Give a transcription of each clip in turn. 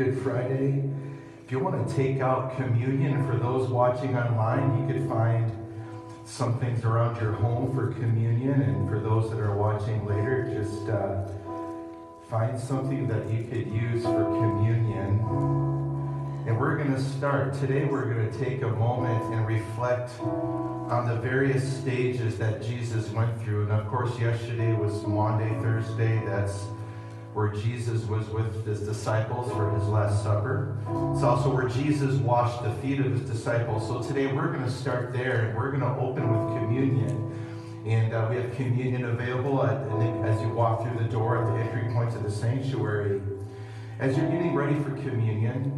Good Friday. If you want to take out communion, for those watching online, you could find some things around your home for communion. And for those that are watching later, just uh, find something that you could use for communion. And we're going to start. Today, we're going to take a moment and reflect on the various stages that Jesus went through. And of course, yesterday was Maundy, Thursday. That's where Jesus was with his disciples for his Last Supper. It's also where Jesus washed the feet of his disciples. So today we're going to start there and we're going to open with communion. And uh, we have communion available at, as you walk through the door at the entry points of the sanctuary. As you're getting ready for communion,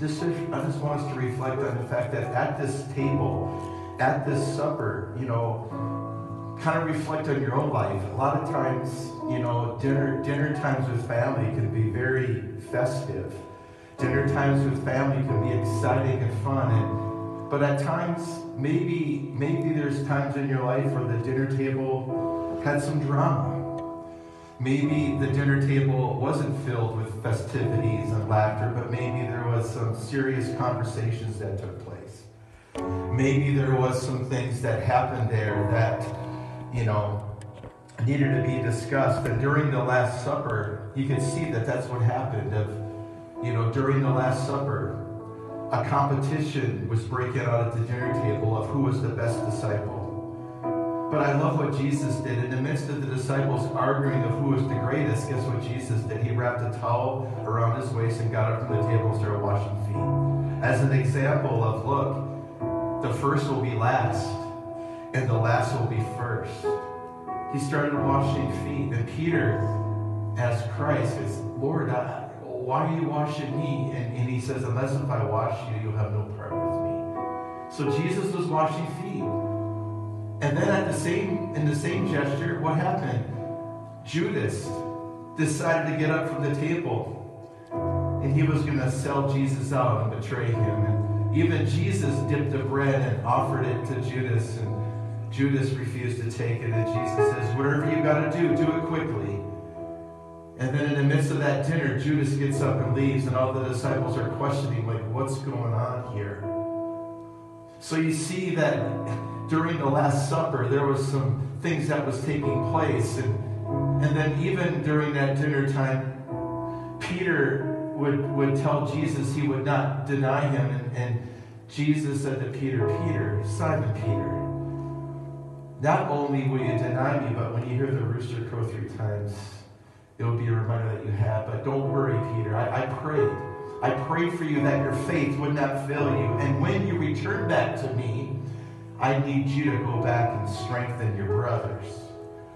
just, I just want us to reflect on the fact that at this table, at this supper, you know, kind of reflect on your own life. A lot of times, you know, dinner dinner times with family can be very festive. Dinner times with family can be exciting and fun. And, but at times, maybe maybe there's times in your life where the dinner table had some drama. Maybe the dinner table wasn't filled with festivities and laughter, but maybe there was some serious conversations that took place. Maybe there was some things that happened there that you know, needed to be discussed. And during the Last Supper, you can see that that's what happened. Of, you know, during the Last Supper, a competition was breaking out at the dinner table of who was the best disciple. But I love what Jesus did. In the midst of the disciples arguing of who was the greatest, guess what Jesus did? He wrapped a towel around his waist and got up from the table and started washing feet. As an example of, look, the first will be last and the last will be first. He started washing feet, and Peter asked Christ, says, Lord, I, why are you washing me? And, and he says, unless if I wash you, you'll have no part with me. So Jesus was washing feet. And then at the same, in the same gesture, what happened? Judas decided to get up from the table. And he was going to sell Jesus out and betray him. And even Jesus dipped the bread and offered it to Judas. And Judas refused to take it, and Jesus says, Whatever you got to do, do it quickly. And then in the midst of that dinner, Judas gets up and leaves, and all the disciples are questioning, like, what's going on here? So you see that during the Last Supper, there was some things that was taking place. And, and then even during that dinner time, Peter would, would tell Jesus he would not deny him. And, and Jesus said to Peter, Peter, Simon Peter, not only will you deny me, but when you hear the rooster crow three times, it'll be a reminder that you have. But don't worry, Peter. I, I prayed. I prayed for you that your faith would not fail you. And when you return back to me, I need you to go back and strengthen your brothers.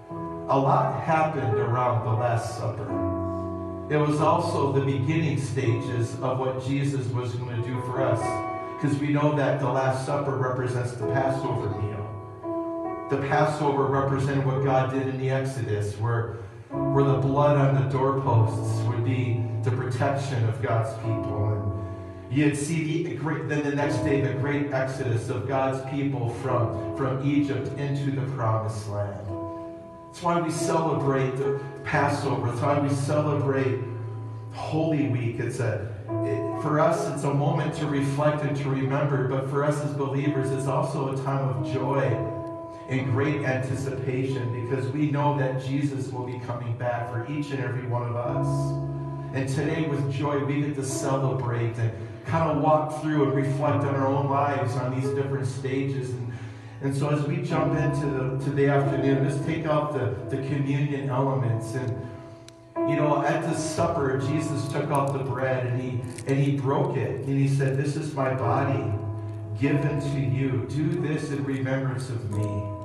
A lot happened around the Last Supper. It was also the beginning stages of what Jesus was going to do for us. Because we know that the Last Supper represents the Passover meal the Passover represented what God did in the Exodus, where, where the blood on the doorposts would be the protection of God's people. And you'd see the great, then the next day, the great exodus of God's people from, from Egypt into the promised land. That's why we celebrate the Passover. That's why we celebrate Holy Week. It's a, it, for us, it's a moment to reflect and to remember, but for us as believers, it's also a time of joy in great anticipation because we know that Jesus will be coming back for each and every one of us. And today, with joy, we get to celebrate and kind of walk through and reflect on our own lives on these different stages. And, and so, as we jump into the, to the afternoon, let's take out the, the communion elements. And, you know, at the supper, Jesus took out the bread and he, and he broke it. And he said, This is my body given to you. Do this in remembrance of me.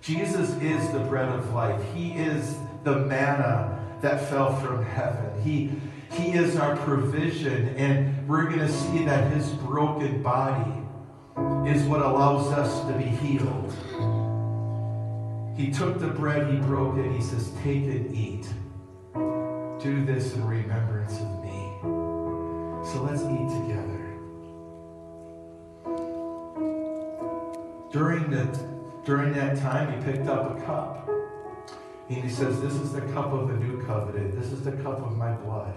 Jesus is the bread of life. He is the manna that fell from heaven. He, he is our provision, and we're going to see that his broken body is what allows us to be healed. He took the bread, he broke it, he says, Take and eat. Do this in remembrance of me. So let's eat together. During the during that time, he picked up a cup. And he says, This is the cup of the new covenant. This is the cup of my blood.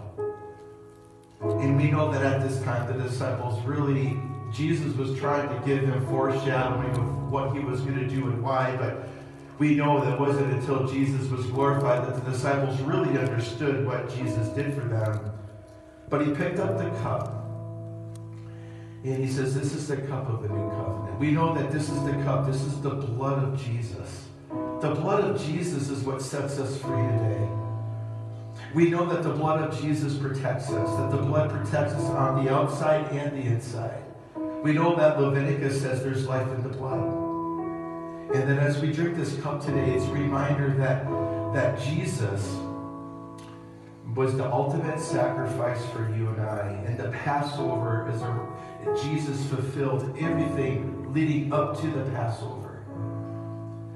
And we know that at this time, the disciples really, Jesus was trying to give them foreshadowing of what he was going to do and why, but we know that it wasn't until Jesus was glorified that the disciples really understood what Jesus did for them. But he picked up the cup and he says, This is the cup of the new covenant. We know that this is the cup, this is the blood of Jesus. The blood of Jesus is what sets us free today. We know that the blood of Jesus protects us, that the blood protects us on the outside and the inside. We know that Leviticus says there's life in the blood. And then as we drink this cup today, it's a reminder that, that Jesus was the ultimate sacrifice for you and I. And the Passover is a Jesus fulfilled everything leading up to the Passover.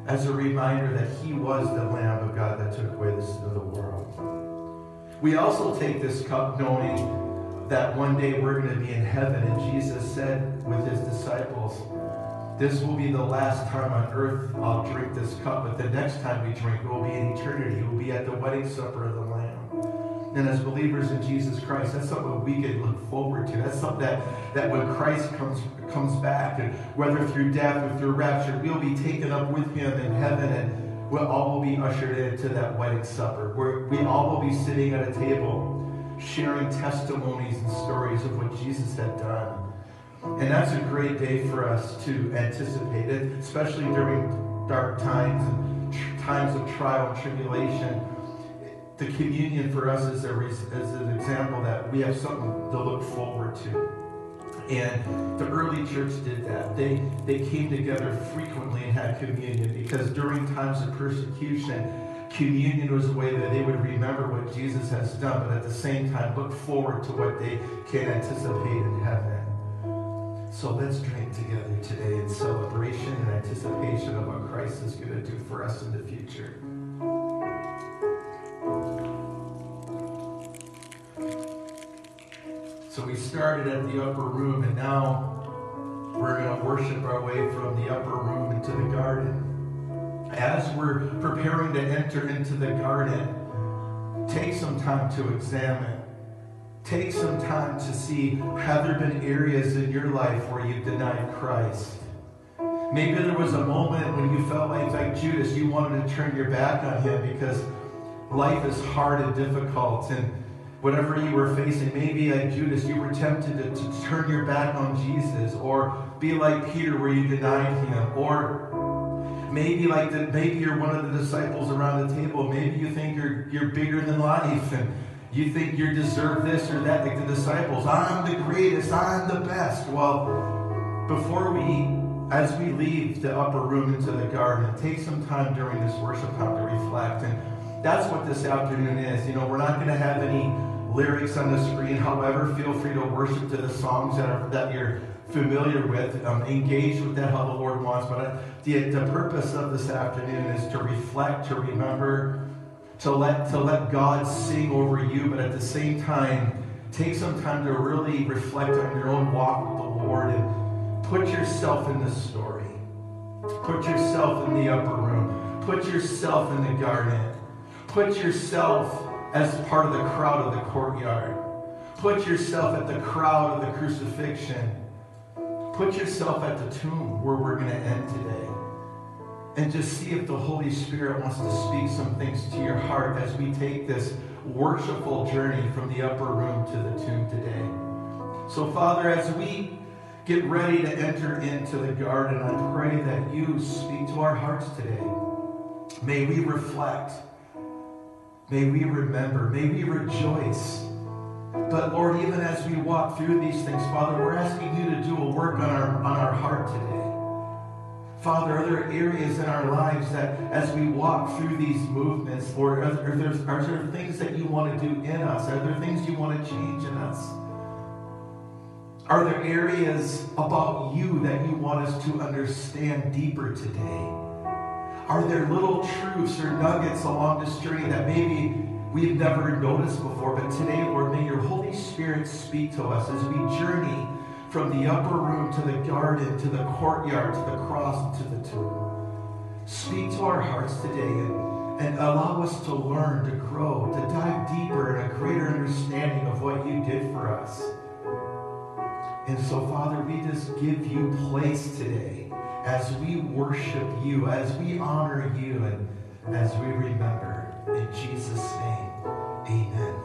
As a reminder that he was the Lamb of God that took away the sin of the world. We also take this cup knowing that one day we're going to be in heaven. And Jesus said with his disciples, This will be the last time on earth I'll drink this cup, but the next time we drink it will be in eternity. It will be at the wedding supper of the. And as believers in Jesus Christ, that's something we can look forward to. That's something that, that when Christ comes comes back, and whether through death or through rapture, we'll be taken up with him in heaven and we all will be ushered into that wedding supper where we all will be sitting at a table sharing testimonies and stories of what Jesus had done. And that's a great day for us to anticipate it, especially during dark times and times of trial and tribulation. The communion for us is, a, is an example that we have something to look forward to. And the early church did that. They, they came together frequently and had communion because during times of persecution, communion was a way that they would remember what Jesus has done, but at the same time look forward to what they can anticipate in heaven. So let's drink together today in celebration and anticipation of what Christ is going to do for us in the future. So we started at the upper room, and now we're going to worship our way from the upper room into the garden. As we're preparing to enter into the garden, take some time to examine. Take some time to see have there been areas in your life where you've denied Christ? Maybe there was a moment when you felt like, like Judas, you wanted to turn your back on him because life is hard and difficult. And whatever you were facing. Maybe like Judas, you were tempted to, to, turn your back on Jesus, or be like Peter, where you denied him, or maybe like the, maybe you're one of the disciples around the table. Maybe you think you're you're bigger than life, and you think you deserve this or that, like the disciples. I'm the greatest. I'm the best. Well, before we. As we leave the upper room into the garden, take some time during this worship time to reflect and that's what this afternoon is. You know, we're not going to have any lyrics on the screen. However, feel free to worship to the songs that, are, that you're familiar with. Um, engage with that how the Lord wants. But the, the purpose of this afternoon is to reflect, to remember, to let, to let God sing over you, but at the same time, take some time to really reflect on your own walk with the Lord and put yourself in the story. Put yourself in the upper room. Put yourself in the garden. Put yourself as part of the crowd of the courtyard. Put yourself at the crowd of the crucifixion. Put yourself at the tomb where we're going to end today. And just see if the Holy Spirit wants to speak some things to your heart as we take this worshipful journey from the upper room to the tomb today. So, Father, as we get ready to enter into the garden, I pray that you speak to our hearts today. May we reflect May we remember. May we rejoice. But Lord, even as we walk through these things, Father, we're asking you to do a work on our, on our heart today. Father, are there areas in our lives that as we walk through these movements, Lord, are there, are there things that you want to do in us? Are there things you want to change in us? Are there areas about you that you want us to understand deeper today? Are there little truths or nuggets along this journey that maybe we've never noticed before? But today, Lord, may your Holy Spirit speak to us as we journey from the upper room to the garden, to the courtyard, to the cross, to the tomb. Speak to our hearts today. And and allow us to learn, to grow, to dive deeper in a greater understanding of what you did for us. And so, Father, we just give you place today as we worship you, as we honor you, and as we remember. In Jesus' name, amen.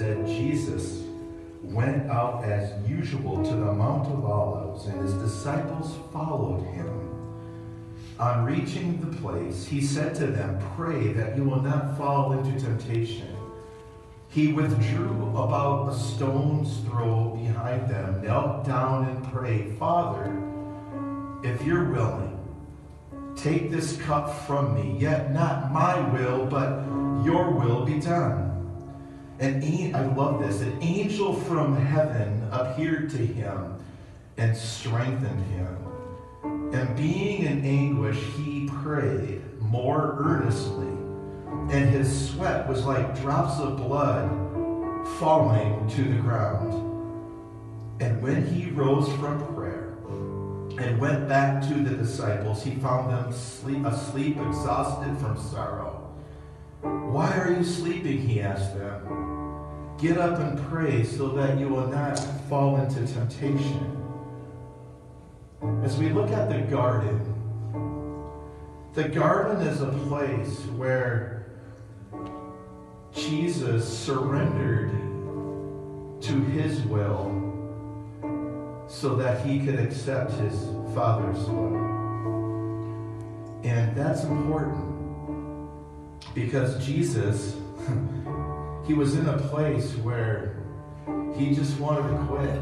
Said, Jesus went out as usual to the Mount of Olives, and his disciples followed him. On reaching the place, he said to them, Pray that you will not fall into temptation. He withdrew about a stone's throw behind them, knelt down, and prayed, Father, if you're willing, take this cup from me, yet not my will, but your will be done. An I love this. An angel from heaven appeared to him and strengthened him. And being in anguish, he prayed more earnestly, and his sweat was like drops of blood falling to the ground. And when he rose from prayer and went back to the disciples, he found them sleep, asleep, exhausted from sorrow. Why are you sleeping? He asked them. Get up and pray so that you will not fall into temptation. As we look at the garden, the garden is a place where Jesus surrendered to his will so that he could accept his Father's will. And that's important because Jesus, he was in a place where he just wanted to quit.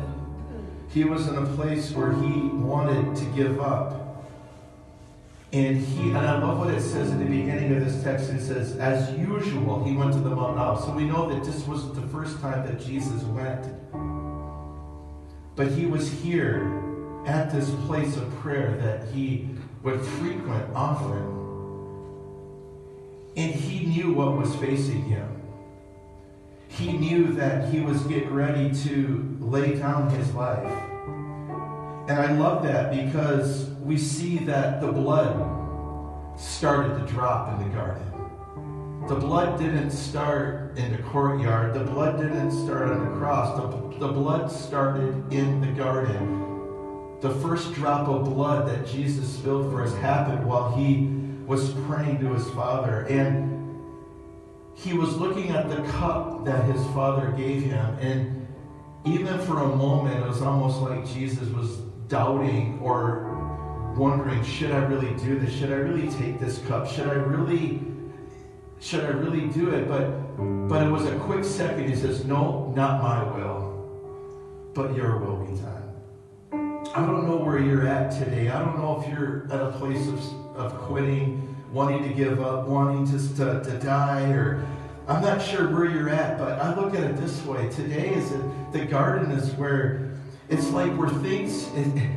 He was in a place where he wanted to give up. And he, and I love what it says at the beginning of this text. It says, as usual, he went to the Mount Olives. So we know that this wasn't the first time that Jesus went. But he was here at this place of prayer that he would frequent often. And he knew what was facing him. He knew that he was getting ready to lay down his life. And I love that because we see that the blood started to drop in the garden. The blood didn't start in the courtyard. The blood didn't start on the cross. The, the blood started in the garden. The first drop of blood that Jesus spilled for us happened while he was praying to his father. And he was looking at the cup that his father gave him. And even for a moment, it was almost like Jesus was doubting or wondering, should I really do this? Should I really take this cup? Should I really should I really do it? But but it was a quick second. He says, No, not my will, but your will be done. I don't know where you're at today. I don't know if you're at a place of of quitting, wanting to give up, wanting to, to, to die, or I'm not sure where you're at, but I look at it this way. Today is a, the garden is where it's like where things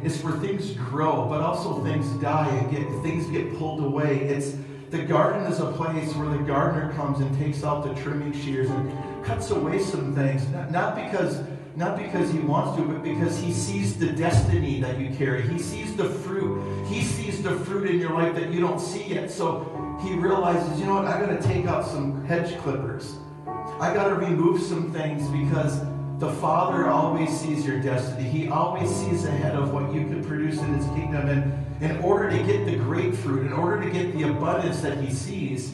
it's where things grow, but also things die and get things get pulled away. It's the garden is a place where the gardener comes and takes out the trimming shears and cuts away some things, not, not because not because he wants to, but because he sees the destiny that you carry. He sees the fruit. He sees the fruit in your life that you don't see yet. So he realizes, you know what, I got to take out some hedge clippers. I got to remove some things because the Father always sees your destiny. He always sees ahead of what you can produce in his kingdom. And in order to get the great fruit, in order to get the abundance that he sees,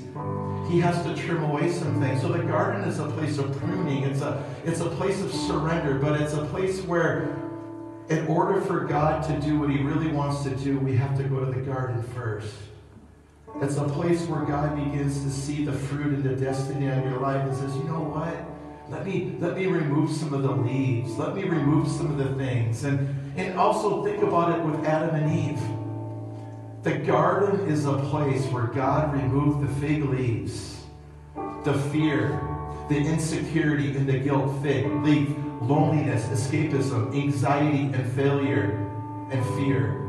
he has to trim away some things. So the garden is a place of pruning. It's a, it's a place of surrender, but it's a place where in order for God to do what he really wants to do, we have to go to the garden first. It's a place where God begins to see the fruit and the destiny of your life and says, you know what? Let me, let me remove some of the leaves. Let me remove some of the things. And, and also think about it with Adam and Eve. The garden is a place where God removed the fig leaves, the fear, the insecurity, and the guilt fig leaf, loneliness, escapism, anxiety, and failure, and fear.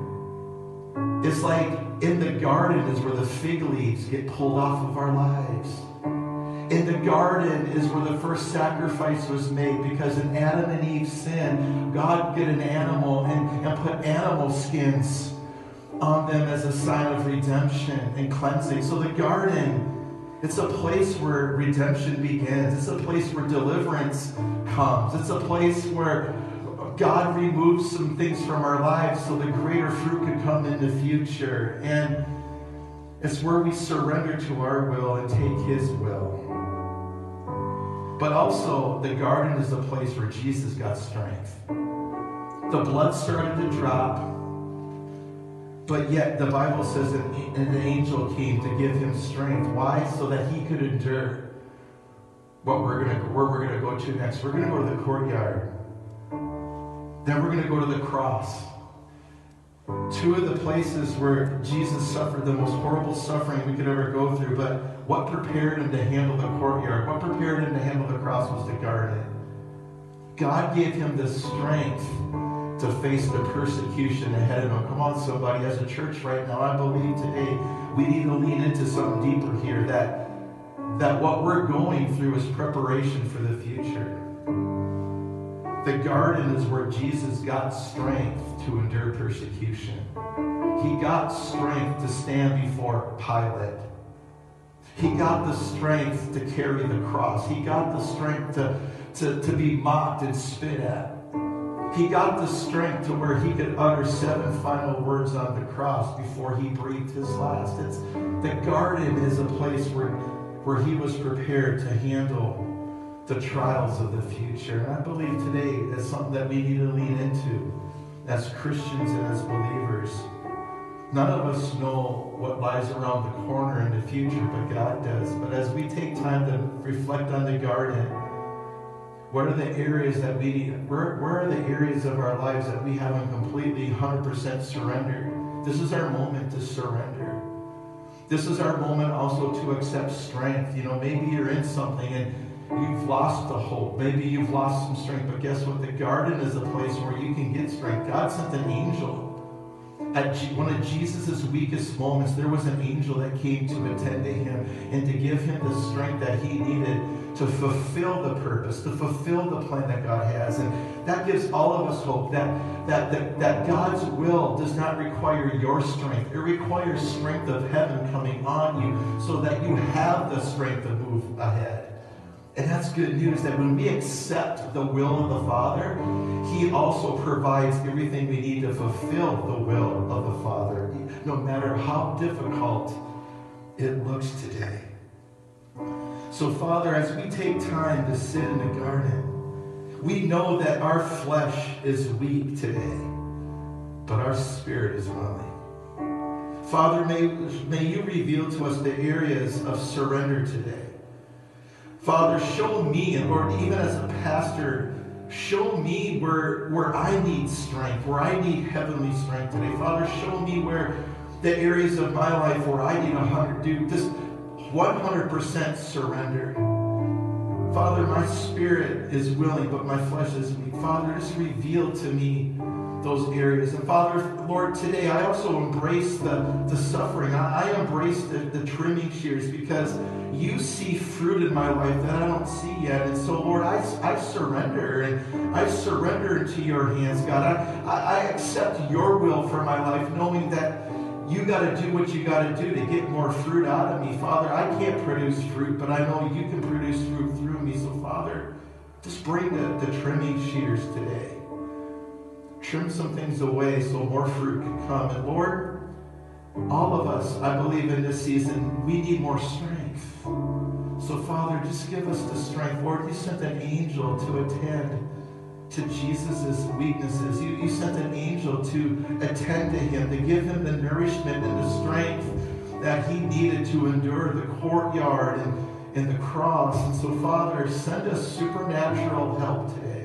It's like in the garden is where the fig leaves get pulled off of our lives. In the garden is where the first sacrifice was made because in Adam and Eve's sin, God get an animal and, and put animal skins on them as a sign of redemption and cleansing. So the garden, it's a place where redemption begins. It's a place where deliverance comes. It's a place where God removes some things from our lives so the greater fruit can come in the future. And it's where we surrender to our will and take His will. But also, the garden is the place where Jesus got strength. The blood started to drop, but yet the Bible says that an angel came to give him strength. Why? So that he could endure what we're gonna where we're gonna go to next. We're gonna go to the courtyard. Then we're gonna go to the cross. Two of the places where Jesus suffered the most horrible suffering we could ever go through, but what prepared him to handle the courtyard? What prepared him to handle the cross was the garden. God gave him the strength to face the persecution ahead of him. Come on, somebody, as a church right now, I believe today we need to lean into something deeper here that, that what we're going through is preparation for the future. The garden is where Jesus got strength to endure persecution. He got strength to stand before Pilate. He got the strength to carry the cross. He got the strength to, to, to be mocked and spit at. He got the strength to where he could utter seven final words on the cross before he breathed his last. It's, the garden is a place where, where he was prepared to handle the trials of the future. And I believe today is something that we need to lean into as Christians and as believers. None of us know what lies around the corner in the future, but God does. But as we take time to reflect on the garden, what are the areas that we? Where, where are the areas of our lives that we haven't completely 100% surrendered? This is our moment to surrender. This is our moment also to accept strength. You know, maybe you're in something and you've lost the hope. Maybe you've lost some strength. But guess what? The garden is a place where you can get strength. God sent an angel. At one of Jesus' weakest moments, there was an angel that came to attend to him and to give him the strength that he needed to fulfill the purpose, to fulfill the plan that God has. And that gives all of us hope that, that, that, that God's will does not require your strength. It requires strength of heaven coming on you so that you have the strength to move ahead. And that's good news that when we accept the will of the Father, He also provides everything we need to fulfill the will of the Father, no matter how difficult it looks today. So, Father, as we take time to sit in the garden, we know that our flesh is weak today, but our spirit is willing. Father, may, may you reveal to us the areas of surrender today. Father, show me, or even as a pastor, show me where, where I need strength, where I need heavenly strength today. Father, show me where the areas of my life where I need a hundred do this 100% surrender. Father, my spirit is willing, but my flesh is weak. Father, just reveal to me those areas. And Father, Lord, today I also embrace the, the suffering. I, I embrace the, the trimming shears because you see fruit in my life that I don't see yet. And so, Lord, I, I surrender and I surrender into your hands, God. I, I, I accept your will for my life, knowing that you got to do what you got to do to get more fruit out of me. Father, I can't produce fruit, but I know you can produce fruit through me. So, Father, just bring the, the trimming shears today. Trim some things away so more fruit can come. And Lord, all of us, I believe in this season, we need more strength. So, Father, just give us the strength. Lord, you sent an angel to attend to Jesus' weaknesses. You, you sent an angel to attend to him, to give him the nourishment and the strength that he needed to endure the courtyard and, and the cross. And so, Father, send us supernatural help today.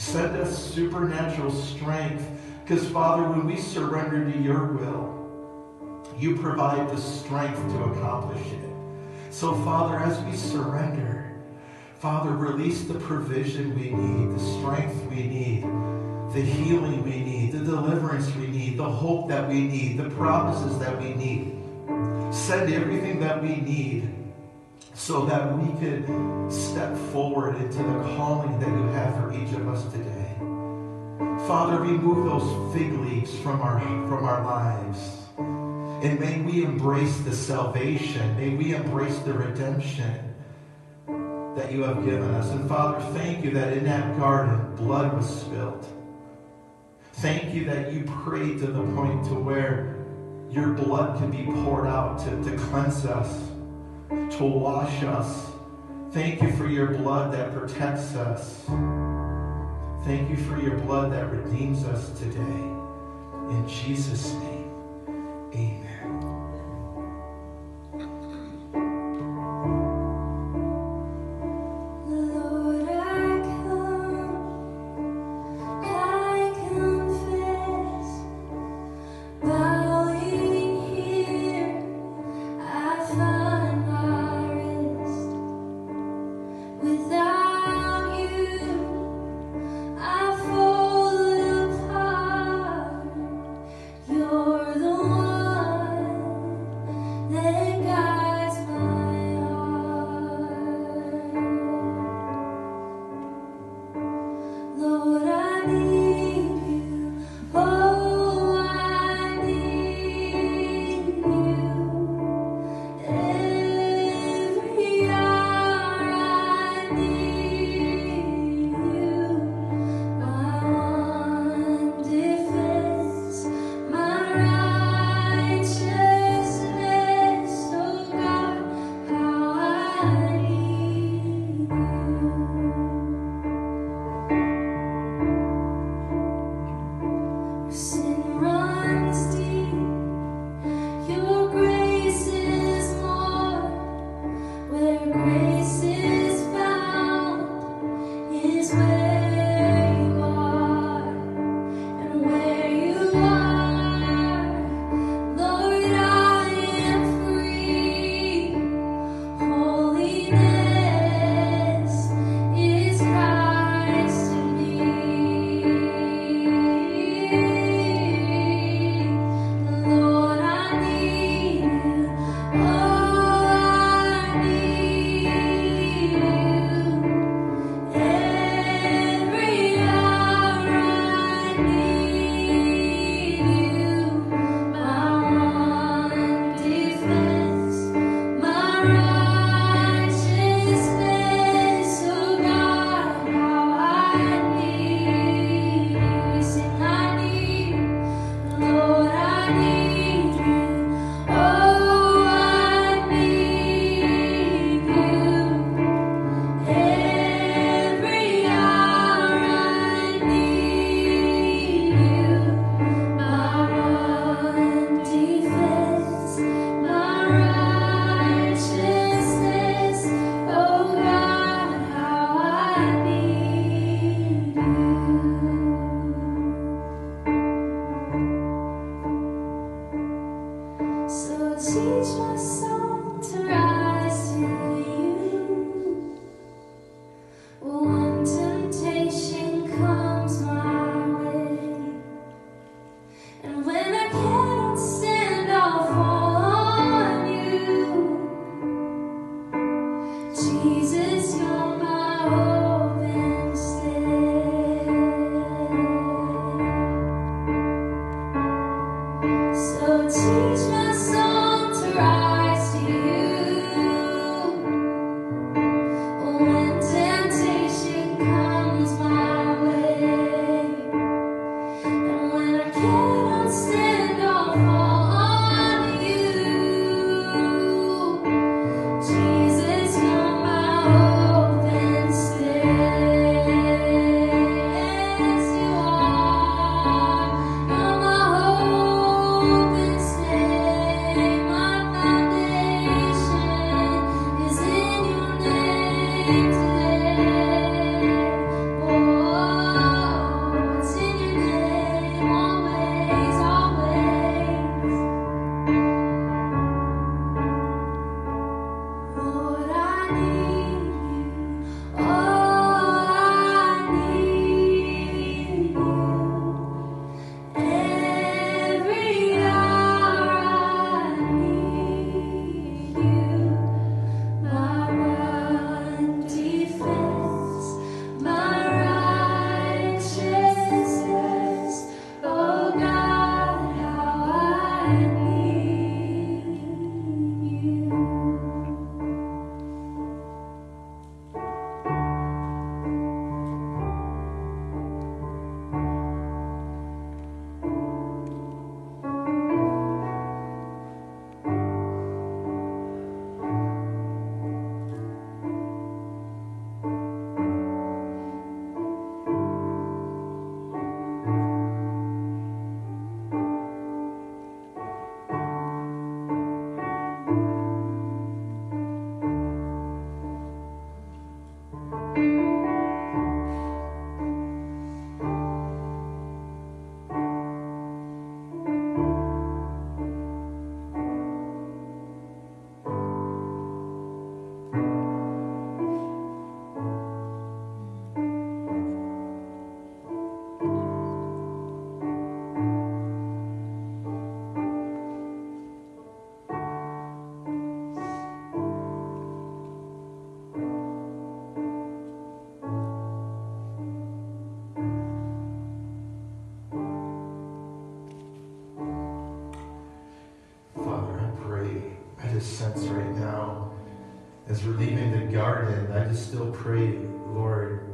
Send us supernatural strength. Because, Father, when we surrender to your will, you provide the strength to accomplish it. So, Father, as we surrender, Father, release the provision we need, the strength we need, the healing we need, the deliverance we need, the hope that we need, the promises that we need. Send everything that we need so that we could step forward into the calling that you have for each of us today. Father, remove those fig leaves from our, from our lives. And may we embrace the salvation. May we embrace the redemption that you have given us. And Father, thank you that in that garden, blood was spilled. Thank you that you prayed to the point to where your blood could be poured out to, to cleanse us, to wash us. Thank you for your blood that protects us. Thank you for your blood that redeems us today. In Jesus' name, amen. Just still pray, Lord,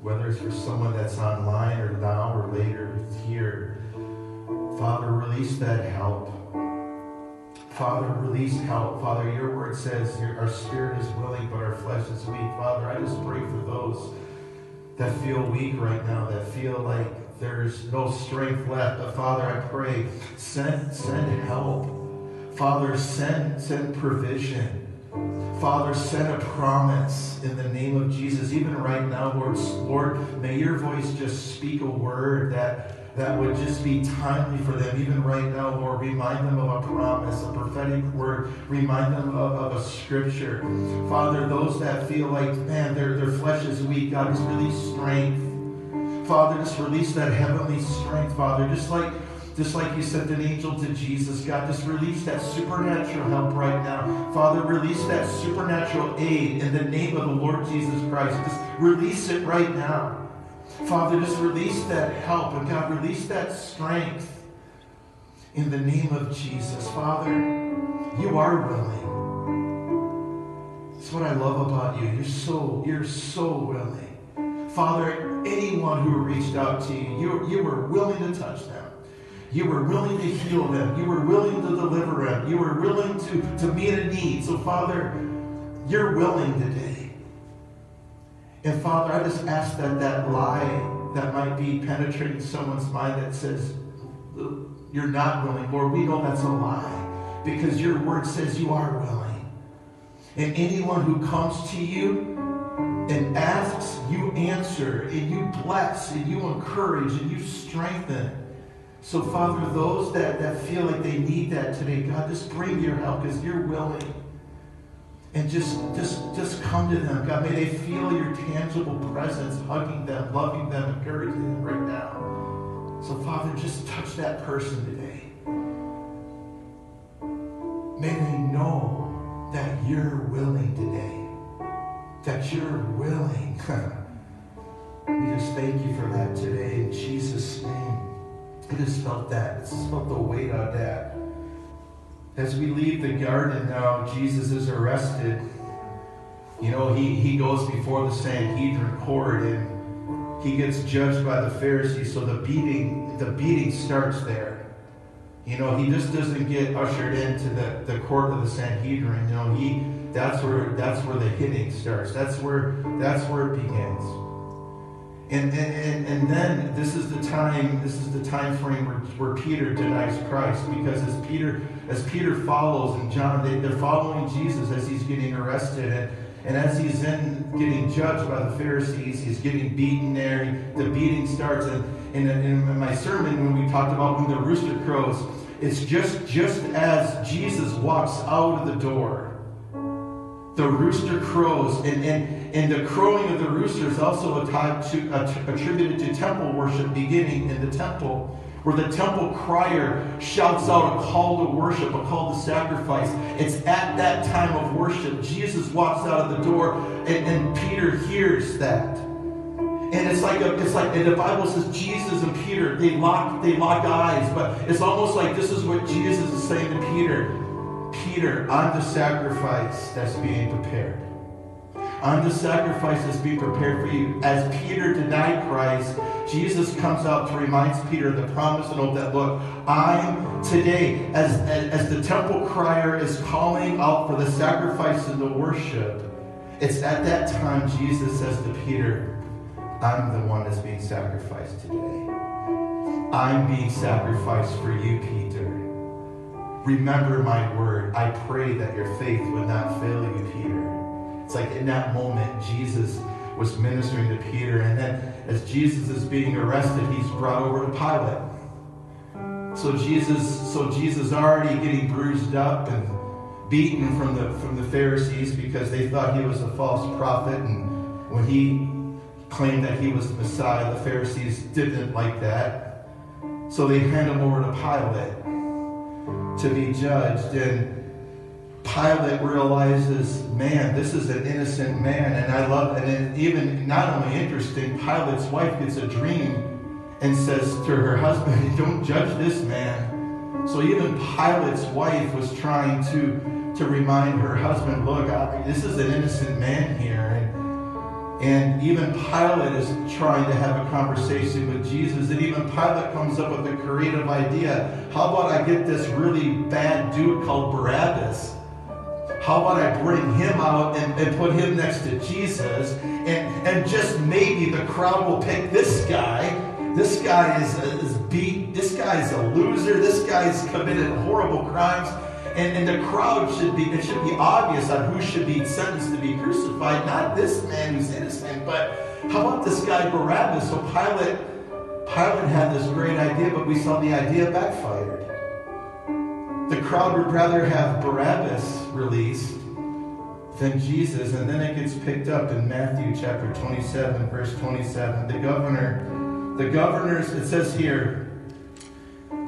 whether it's for someone that's online or now or later here, Father, release that help. Father, release help. Father, your word says our spirit is willing, but our flesh is weak. Father, I just pray for those that feel weak right now, that feel like there's no strength left. But Father, I pray, send, send help. Father, send, send provision. Father, send a promise in the name of Jesus. Even right now, Lord, Lord, may your voice just speak a word that that would just be timely for them. Even right now, Lord, remind them of a promise, a prophetic word. Remind them of, of a scripture. Father, those that feel like, man, their, their flesh is weak, God, just release strength. Father, just release that heavenly strength, Father. Just like just like you sent an angel to Jesus, God, just release that supernatural help right now. Father, release that supernatural aid in the name of the Lord Jesus Christ. Just release it right now. Father, just release that help. And God, release that strength in the name of Jesus. Father, you are willing. That's what I love about you. You're so, you're so willing. Father, anyone who reached out to you, you, you were willing to touch them. You were willing to heal them. You were willing to deliver them. You were willing to, to meet a need. So, Father, you're willing today. And Father, I just ask that that lie that might be penetrating someone's mind that says, you're not willing, Lord, we know that's a lie because your word says you are willing. And anyone who comes to you and asks, you answer, and you bless, and you encourage, and you strengthen. So, Father, those that, that feel like they need that today, God, just bring your help because you're willing. And just, just, just come to them. God, may they feel your tangible presence, hugging them, loving them, encouraging them right now. So, Father, just touch that person today. May they know that you're willing today. That you're willing. we just thank you for that today in Jesus' name. I just felt that. Just felt the weight of that. As we leave the garden now, Jesus is arrested. You know, he, he goes before the Sanhedrin court and he gets judged by the Pharisees. So the beating, the beating starts there. You know, he just doesn't get ushered into the, the court of the Sanhedrin. You know, he that's where that's where the hitting starts. That's where that's where it begins. And, and, and, then this is the time, this is the time frame where, where Peter denies Christ because as Peter, as Peter follows and John, they, they're following Jesus as he's getting arrested. And, and as he's in getting judged by the Pharisees, he's getting beaten there. The beating starts. And in, in my sermon, when we talked about when the rooster crows, it's just, just as Jesus walks out of the door the rooster crows, and, and, and the crowing of the rooster is also to, attributed to temple worship beginning in the temple, where the temple crier shouts out a call to worship, a call to sacrifice. It's at that time of worship. Jesus walks out of the door, and, and Peter hears that. And it's like a, it's like and the Bible says Jesus and Peter they lock they lock eyes, but it's almost like this is what Jesus is saying to Peter. Peter, I'm the sacrifice that's being prepared. I'm the sacrifice that's prepared for you. As Peter denied Christ, Jesus comes out to remind Peter of the promise and hope that, look, I'm today, as, as, as the temple crier is calling out for the sacrifice and the worship, it's at that time Jesus says to Peter, I'm the one that's being sacrificed today. I'm being sacrificed for you, Peter. Remember my word. I pray that your faith would not fail you, Peter. It's like in that moment, Jesus was ministering to Peter, and then as Jesus is being arrested, he's brought over to Pilate. So Jesus, so Jesus already getting bruised up and beaten from the from the Pharisees because they thought he was a false prophet, and when he claimed that he was the Messiah, the Pharisees didn't like that. So they hand him over to Pilate to be judged. And Pilate realizes, man, this is an innocent man. And I love. And even not only interesting, Pilate's wife gets a dream and says to her husband, Don't judge this man. So even Pilate's wife was trying to, to remind her husband, look, I, this is an innocent man here. And, and even Pilate is trying to have a conversation with Jesus. And even Pilate comes up with a creative idea. How about I get this really bad dude called Barabbas? How about I bring him out and, and put him next to Jesus? And, and just maybe the crowd will pick this guy. This guy is, is beat. This guy's a loser. This guy's committed horrible crimes. And, and the crowd should be, it should be obvious on who should be sentenced to be crucified. Not this man who's innocent, but how about this guy Barabbas? So Pilate, Pilate had this great idea, but we saw the idea backfired. The crowd would rather have Barabbas released than Jesus. And then it gets picked up in Matthew chapter 27, verse 27. The governor, the governors, it says here,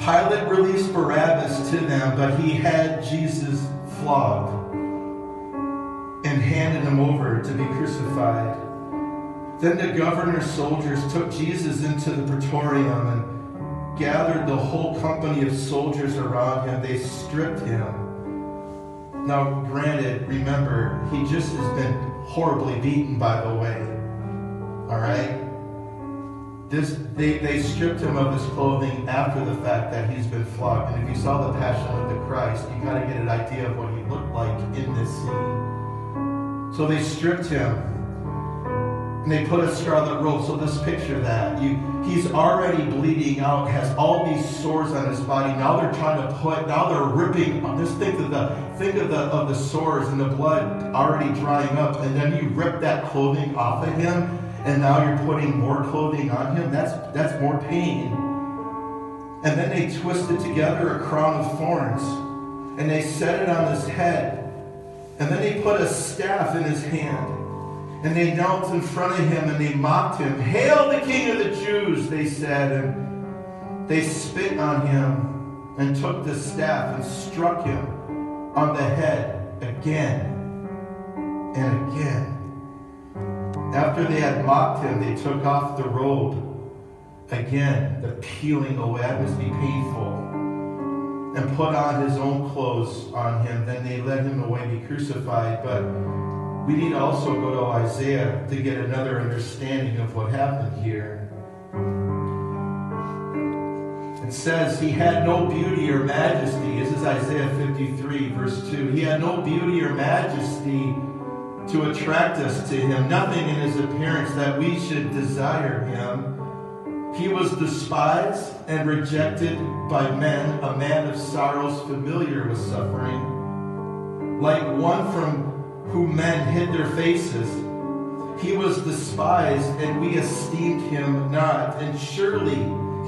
Pilate released Barabbas to them, but he had Jesus flogged and handed him over to be crucified. Then the governor's soldiers took Jesus into the praetorium and gathered the whole company of soldiers around him. They stripped him. Now, granted, remember, he just has been horribly beaten, by the way. All right? This, they, they stripped him of his clothing after the fact that he's been flogged. And if you saw the Passion of the Christ, you got to get an idea of what he looked like in this scene. So they stripped him. And they put a scarlet robe. So this picture that. You, he's already bleeding out, has all these sores on his body. Now they're trying to put, now they're ripping. Just think of the think of the of the sores and the blood already drying up. And then you rip that clothing off of him and now you're putting more clothing on him, that's, that's more pain. And then they twisted together a crown of thorns and they set it on his head. And then they put a staff in his hand. And they knelt in front of him and they mocked him. Hail the King of the Jews, they said. And they spit on him and took the staff and struck him on the head again and again. After they had mocked him, they took off the robe. Again, the peeling away, that must be painful. And put on his own clothes on him. Then they led him away to be crucified. But we need to also go to Isaiah to get another understanding of what happened here. It says he had no beauty or majesty. This is Isaiah 53, verse 2. He had no beauty or majesty to attract us to him, nothing in his appearance that we should desire him. He was despised and rejected by men, a man of sorrows, familiar with suffering, like one from whom men hid their faces. He was despised, and we esteemed him not. And surely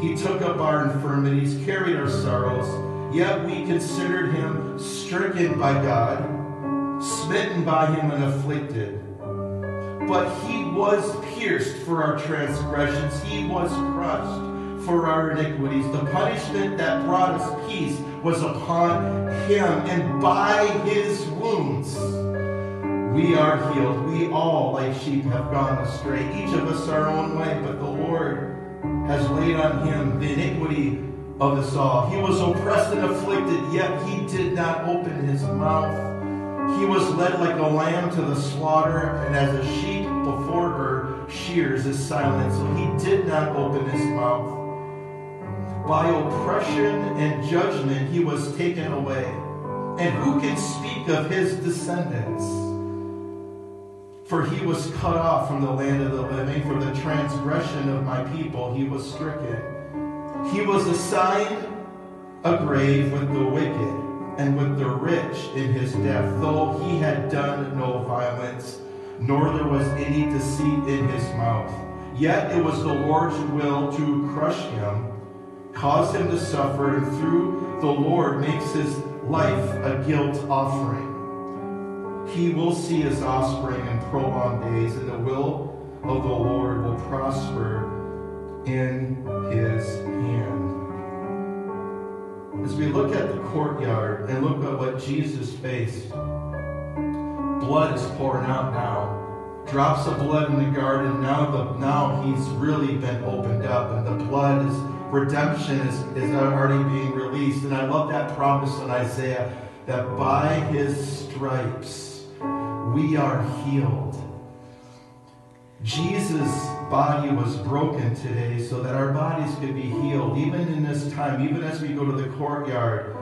he took up our infirmities, carried our sorrows, yet we considered him stricken by God smitten by him and afflicted. But he was pierced for our transgressions, he was crushed for our iniquities. The punishment that brought us peace was upon him, and by his wounds we are healed. We all, like sheep, have gone astray, each of us our own way, but the Lord has laid on him the iniquity of us all. He was oppressed and afflicted, yet he did not open his mouth. He was led like a lamb to the slaughter, and as a sheep before her shears is silent, so he did not open his mouth. By oppression and judgment he was taken away. And who can speak of his descendants? For he was cut off from the land of the living, for the transgression of my people he was stricken. He was assigned a grave with the wicked and with the rich in his death, though he had done no violence, nor there was any deceit in his mouth. Yet it was the Lord's will to crush him, cause him to suffer, and through the Lord makes his life a guilt offering. He will see his offspring in prolonged days, and the will of the Lord will prosper in his hand. As we look at the courtyard and look at what Jesus faced, blood is pouring out now. Drops of blood in the garden. Now, the, now he's really been opened up, and the blood is redemption is, is already being released. And I love that promise in Isaiah that by his stripes we are healed. Jesus' body was broken today so that our bodies could be healed. Even in this time, even as we go to the courtyard,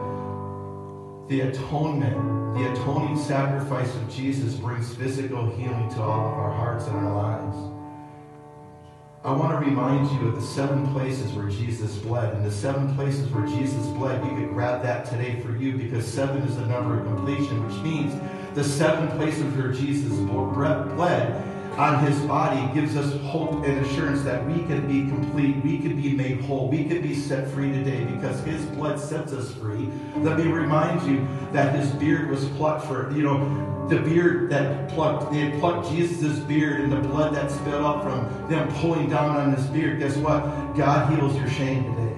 the atonement, the atoning sacrifice of Jesus brings physical healing to all of our hearts and our lives. I want to remind you of the seven places where Jesus bled. And the seven places where Jesus bled, you could grab that today for you because seven is the number of completion, which means the seven places where Jesus bled on his body gives us hope and assurance that we can be complete, we can be made whole, we can be set free today because his blood sets us free. Let me remind you that his beard was plucked for, you know, the beard that plucked, they plucked Jesus' beard and the blood that spilled out from them pulling down on his beard. Guess what? God heals your shame today.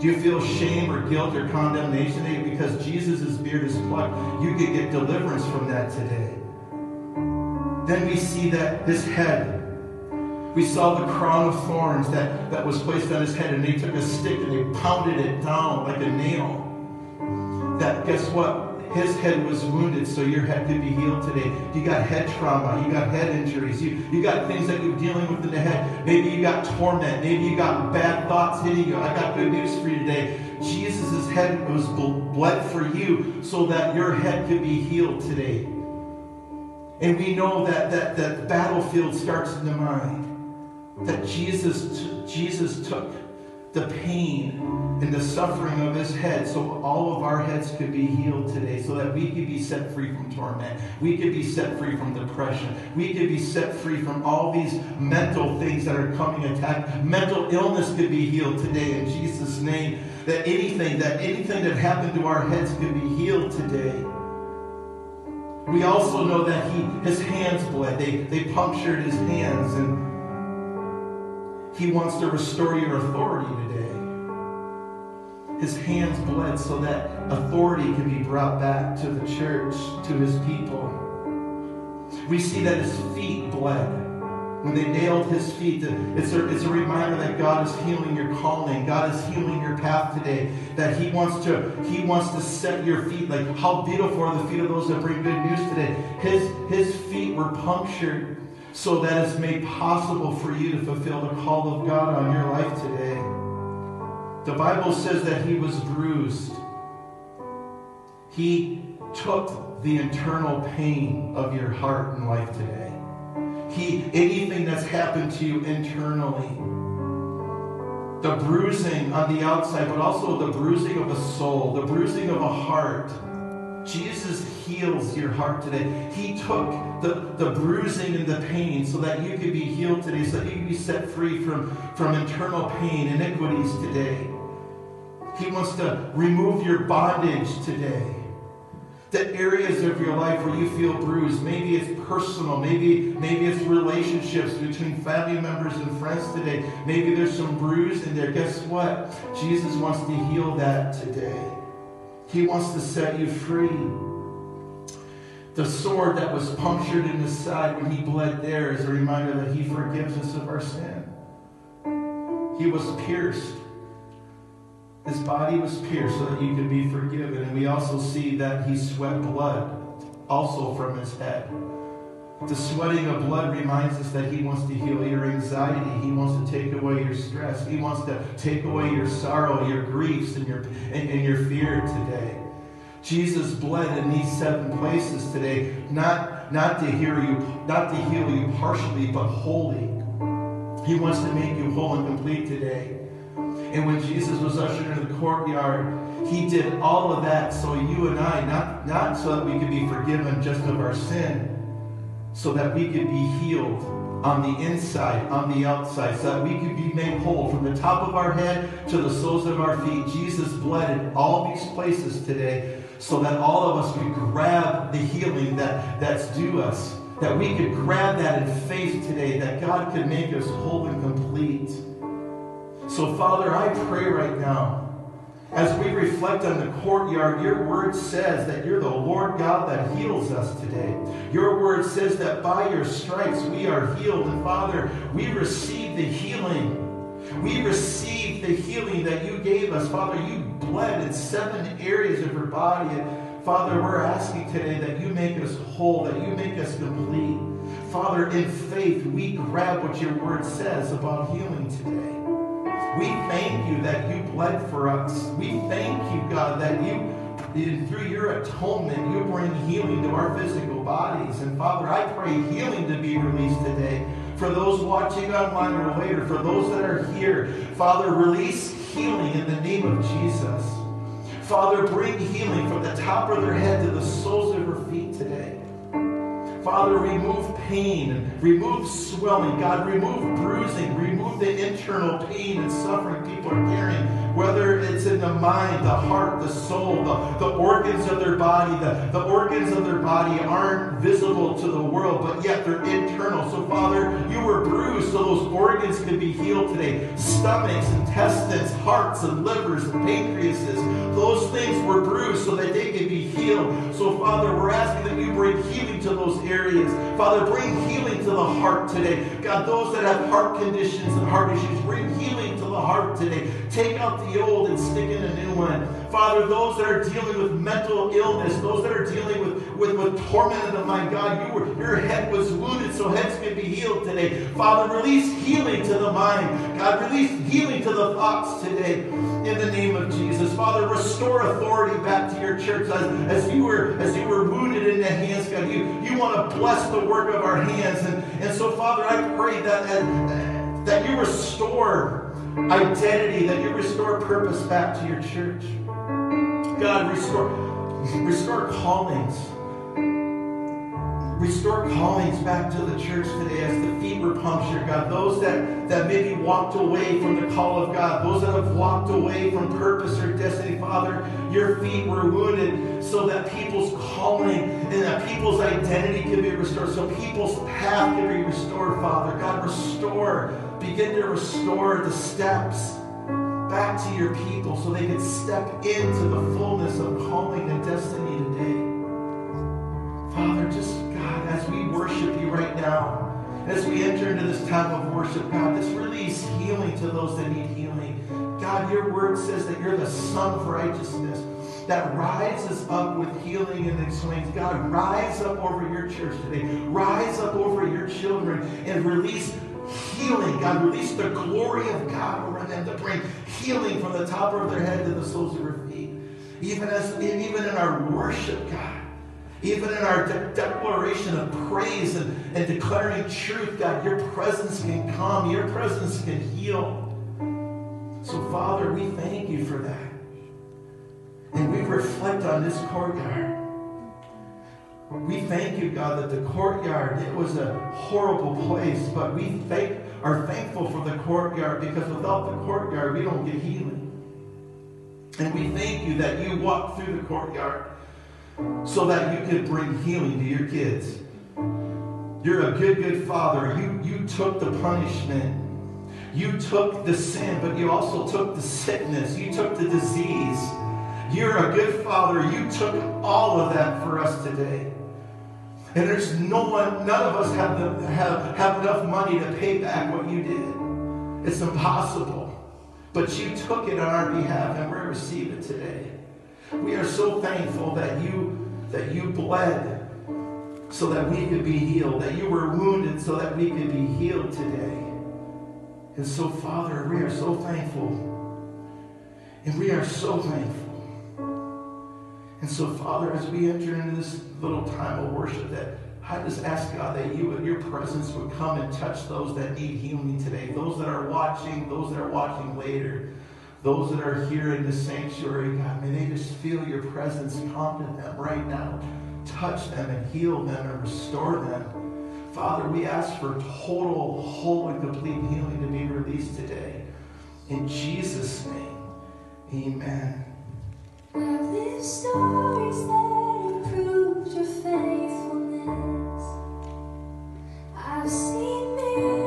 Do you feel shame or guilt or condemnation today because Jesus' beard is plucked? You could get deliverance from that today. Then we see that his head. We saw the crown of thorns that, that was placed on his head, and they took a stick and they pounded it down like a nail. That, guess what? His head was wounded so your head could be healed today. You got head trauma. You got head injuries. You, you got things that you're dealing with in the head. Maybe you got torment. Maybe you got bad thoughts hitting you. I got good news for you today. Jesus' head was bled for you so that your head could be healed today. And we know that, that, that battlefield starts in the mind. That Jesus, Jesus took the pain and the suffering of his head so all of our heads could be healed today, so that we could be set free from torment. We could be set free from depression. We could be set free from all these mental things that are coming attack. Mental illness could be healed today in Jesus' name. That anything, that anything that happened to our heads could be healed today. We also know that he, his hands bled. They, they punctured his hands, and he wants to restore your authority. His hands bled so that authority can be brought back to the church, to his people. We see that his feet bled when they nailed his feet, it's a, it's a reminder that God is healing your calling. God is healing your path today. That He wants to He wants to set your feet. Like how beautiful are the feet of those that bring good news today. His His feet were punctured so that it's made possible for you to fulfill the call of God on your life today. The Bible says that He was bruised. He took the internal pain of your heart and life today. He, anything that's happened to you internally, the bruising on the outside, but also the bruising of a soul, the bruising of a heart. Jesus heals your heart today. He took the, the bruising and the pain so that you could be healed today, so that you could be set free from, from internal pain, iniquities today. He wants to remove your bondage today the areas of your life where you feel bruised. Maybe it's personal. Maybe, maybe it's relationships between family members and friends today. Maybe there's some bruise in there. Guess what? Jesus wants to heal that today. He wants to set you free. The sword that was punctured in his side when he bled there is a reminder that he forgives us of our sin. He was pierced his body was pierced so that you could be forgiven. And we also see that he sweat blood also from his head. The sweating of blood reminds us that he wants to heal your anxiety. He wants to take away your stress. He wants to take away your sorrow, your griefs, and your, and, and your fear today. Jesus bled in these seven places today, not, not to heal you, not to heal you partially, but wholly. He wants to make you whole and complete today. And when Jesus was ushered into the courtyard, he did all of that so you and I, not, not so that we could be forgiven just of our sin, so that we could be healed on the inside, on the outside, so that we could be made whole from the top of our head to the soles of our feet. Jesus bled in all these places today so that all of us could grab the healing that, that's due us. That we could grab that in faith today, that God could make us whole and complete. So, Father, I pray right now, as we reflect on the courtyard, your word says that you're the Lord God that heals us today. Your word says that by your stripes we are healed. And Father, we receive the healing. We receive the healing that you gave us. Father, you bled in seven areas of your body And Father, we're asking today that you make us whole, that you make us complete. Father, in faith, we grab what your word says about healing today. We thank you that you bled for us. We thank you, God, that you, through your atonement, you bring healing to our physical bodies. And Father, I pray healing to be released today. For those watching online or later, for those that are here, Father, release healing in the name of Jesus. Father, bring healing from the top of their head to the soles of their feet. Father, remove pain remove swelling. God, remove bruising. Remove the internal pain and suffering people are carrying, whether it's in the mind, the heart, the soul, the, the organs of their body. The, the organs of their body aren't visible to the world, but yet they're internal. So, Father, you were bruised so those organs could be healed today. Stomachs, intestines, hearts, and livers, and pancreases. Those things were bruised so that they could So, Father, we're asking that you bring healing to those areas. Father, bring healing to the heart today. God, those that have heart conditions and heart issues, bring healing heart today. Take out the old and stick in a new one. Father, those that are dealing with mental illness, those that are dealing with, with, with torment of the mind, God, you were, your head was wounded so heads can be healed today. Father, release healing to the mind. God, release healing to the thoughts today in the name of Jesus. Father, restore authority back to your church as, as you were as you were wounded in the hands, God. You, you want to bless the work of our hands. And, and so, Father, I pray that, that, that you restore identity, that you restore purpose back to your church. God, restore, restore callings. Restore callings back to the church today as the feet were punctured, God. Those that, that maybe walked away from the call of God, those that have walked away from purpose or destiny, Father, your feet were wounded so that people's calling and that people's identity can be restored, so people's path can be restored, Father. God, restore, begin to restore the steps back to your people so they can step into the fullness of calling and destiny today. Father, just God, as we worship you right now, as we enter into this time of worship, God, just release healing to those that need healing. God, your word says that you're the Son of righteousness that rises up with healing and explains. God, rise up over your church today. Rise up over your children and release healing. God, release the glory of God over them to bring healing from the top of their head to the soles of their feet. Even as even in our worship, God. Even in our de- declaration of praise and, and declaring truth, God, your presence can come, your presence can heal. So, Father, we thank you for that. And we reflect on this courtyard. We thank you, God, that the courtyard, it was a horrible place, but we thank, are thankful for the courtyard because without the courtyard, we don't get healing. And we thank you that you walked through the courtyard so that you could bring healing to your kids. You're a good, good father. You, you took the punishment. You took the sin, but you also took the sickness. You took the disease. You're a good father. You took all of that for us today. And there's no one, none of us have, the, have, have enough money to pay back what you did. It's impossible. But you took it on our behalf, and we receive it today. We are so thankful that you that you bled so that we could be healed, that you were wounded so that we could be healed today. And so, Father, we are so thankful. And we are so thankful. And so, Father, as we enter into this little time of worship, that I just ask God that you and your presence would come and touch those that need healing today, those that are watching, those that are watching later. Those that are here in the sanctuary, God, may they just feel your presence come to them right now. Touch them and heal them and restore them. Father, we ask for total, whole, and complete healing to be released today. In Jesus' name, amen. Your faithfulness. I've seen miracles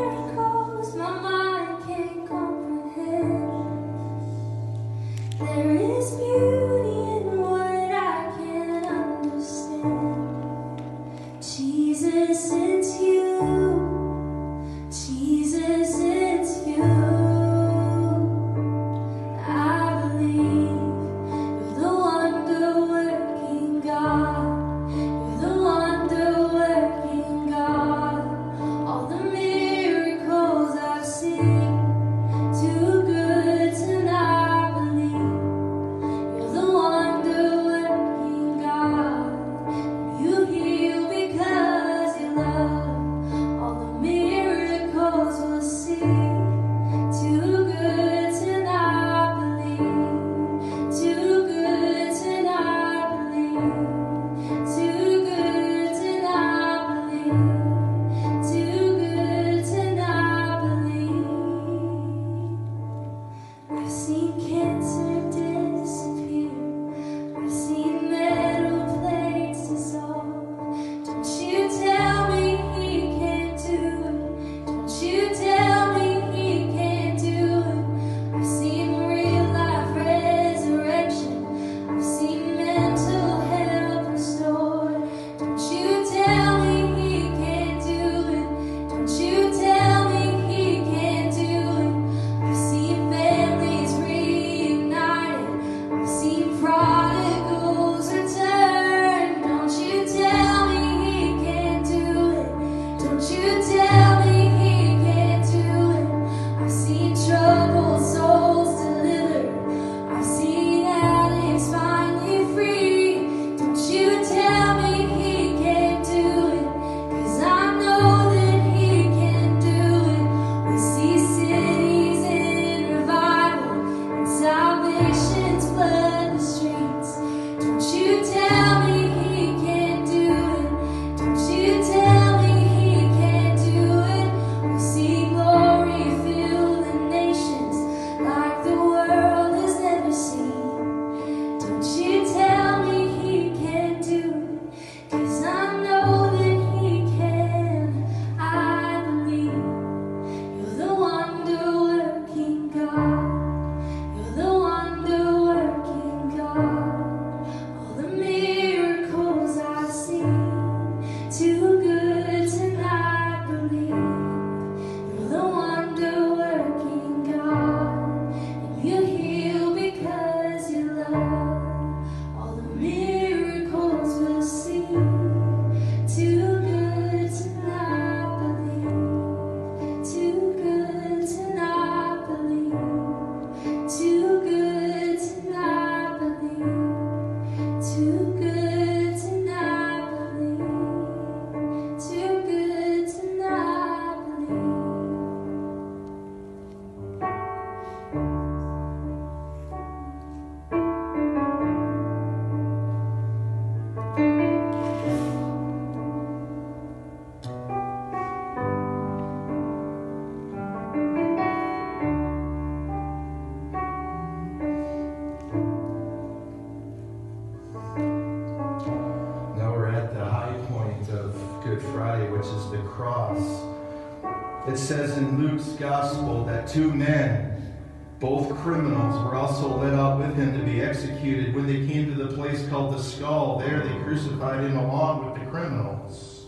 gospel that two men, both criminals, were also led out with him to be executed. When they came to the place called the skull, there they crucified him along with the criminals.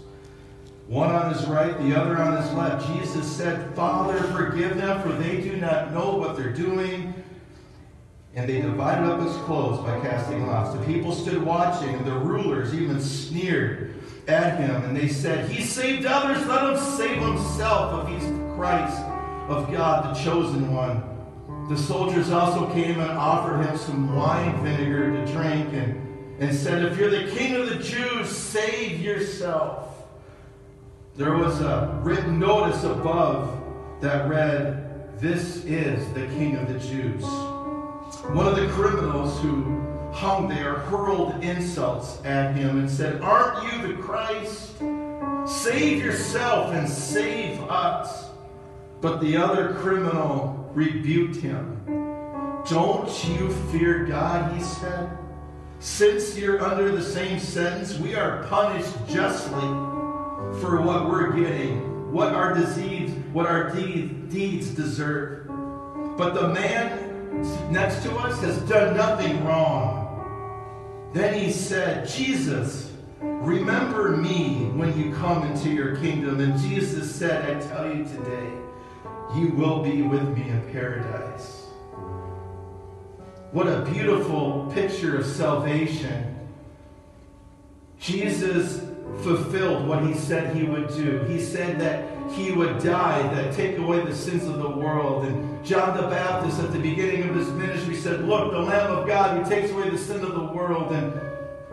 One on his right, the other on his left. Jesus said, Father, forgive them, for they do not know what they're doing. And they divided up his clothes by casting lots. The people stood watching, and the rulers even sneered at him, and they said, He saved others, let him save himself if he's Christ of God, the chosen one. The soldiers also came and offered him some wine vinegar to drink, and, and said, If you're the king of the Jews, save yourself. There was a written notice above that read, This is the king of the Jews. One of the criminals who hung there hurled insults at him and said, Aren't you the Christ? Save yourself and save us. But the other criminal rebuked him. Don't you fear God, he said. Since you're under the same sentence, we are punished justly for what we're getting, what our disease, what our deeds deserve. But the man next to us has done nothing wrong. Then he said, Jesus, remember me when you come into your kingdom. And Jesus said, I tell you today, you will be with me in paradise. What a beautiful picture of salvation. Jesus fulfilled what he said he would do. He said that he would die, that take away the sins of the world. And John the Baptist at the beginning of his ministry said, Look, the Lamb of God who takes away the sin of the world. And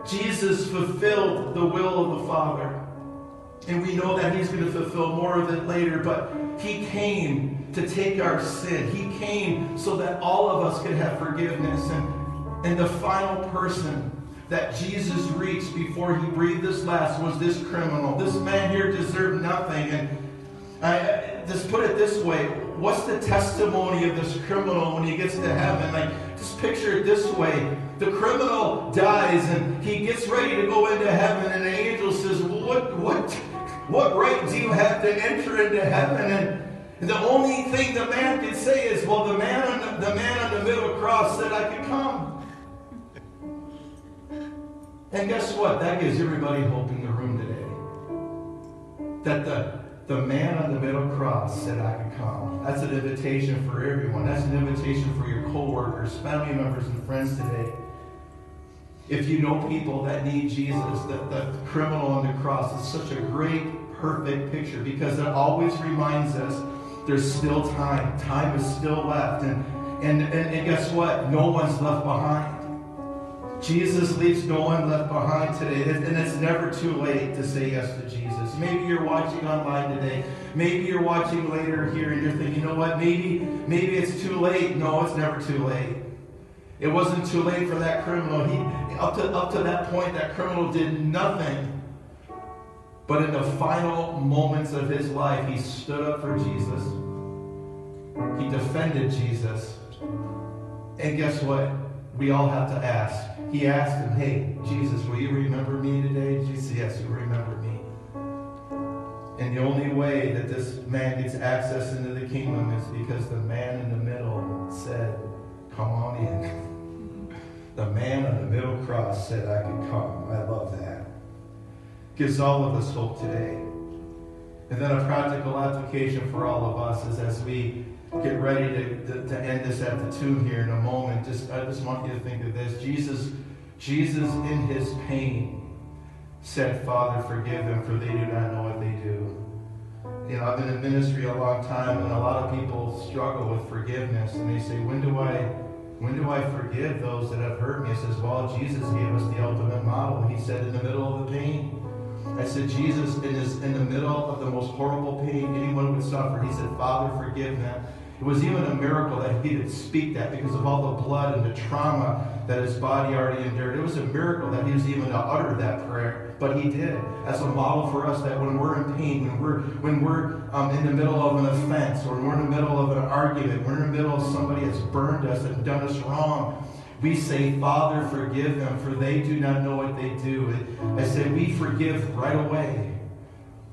Jesus fulfilled the will of the Father. And we know that he's going to fulfill more of it later, but he came to take our sin. He came so that all of us could have forgiveness. And, and the final person that Jesus reached before he breathed his last was this criminal. This man here deserved nothing. And I, just put it this way what's the testimony of this criminal when he gets to heaven? Like, just picture it this way the criminal dies and he gets ready to go into heaven, and the angel says, What, what, what right do you have to enter into heaven? And the only thing the man could say is, Well, the man on the, the man on the middle cross said I could come. And guess what? That gives everybody hope in the room today. That the, the man on the middle cross said I could come. That's an invitation for everyone. That's an invitation for your coworkers, family members, and friends today. If you know people that need Jesus, that the criminal on the cross is such a great, perfect picture because it always reminds us there's still time. Time is still left. And, and, and, and guess what? No one's left behind. Jesus leaves no one left behind today. And it's never too late to say yes to Jesus. Maybe you're watching online today. Maybe you're watching later here and you're thinking, you know what? Maybe, maybe it's too late. No, it's never too late. It wasn't too late for that criminal. He, up, to, up to that point, that criminal did nothing. But in the final moments of his life, he stood up for Jesus. He defended Jesus. And guess what? We all have to ask he asked him, Hey, Jesus, will you remember me today? Jesus, yes, you remember me. And the only way that this man gets access into the kingdom is because the man in the middle said, Come on in. the man on the middle cross said, I can come. I love that. Gives all of us hope today. And then a practical application for all of us is as we get ready to, to, to, end this at the tomb here in a moment. Just I just want you to think of this. Jesus, Jesus in his pain said, Father, forgive them, for they do not know what they do. You know, I've been in ministry a long time, and a lot of people struggle with forgiveness, and they say, When do I when do I forgive those that have hurt me? I says, Well, Jesus gave us the ultimate model. He said, in the middle of the pain. I said, Jesus, in, his, in the middle of the most horrible pain anyone would suffer, he said, Father, forgive them it was even a miracle that he didn't speak that because of all the blood and the trauma that his body already endured. It was a miracle that he was even to utter that prayer, but he did as a model for us that when we're in pain, when we're when we're um, in the middle of an offense, or we're in the middle of an argument, we're in the middle of somebody has burned us and done us wrong. We say, Father, forgive them, for they do not know what they do. I say, we forgive right away.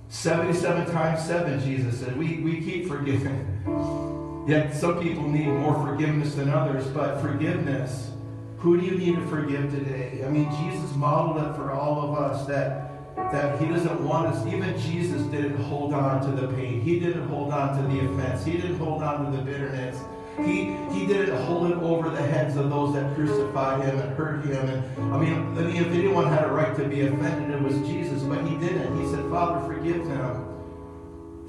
77 times 7, Jesus said. We, we keep forgiving. Yet some people need more forgiveness than others, but forgiveness, who do you need to forgive today? I mean, Jesus modeled it for all of us that that he doesn't want us. Even Jesus didn't hold on to the pain. He didn't hold on to the offense. He didn't hold on to the bitterness. He, he didn't hold it over the heads of those that crucified him and hurt him. And I mean, I mean, if anyone had a right to be offended, it was Jesus, but he didn't. He said, Father, forgive them,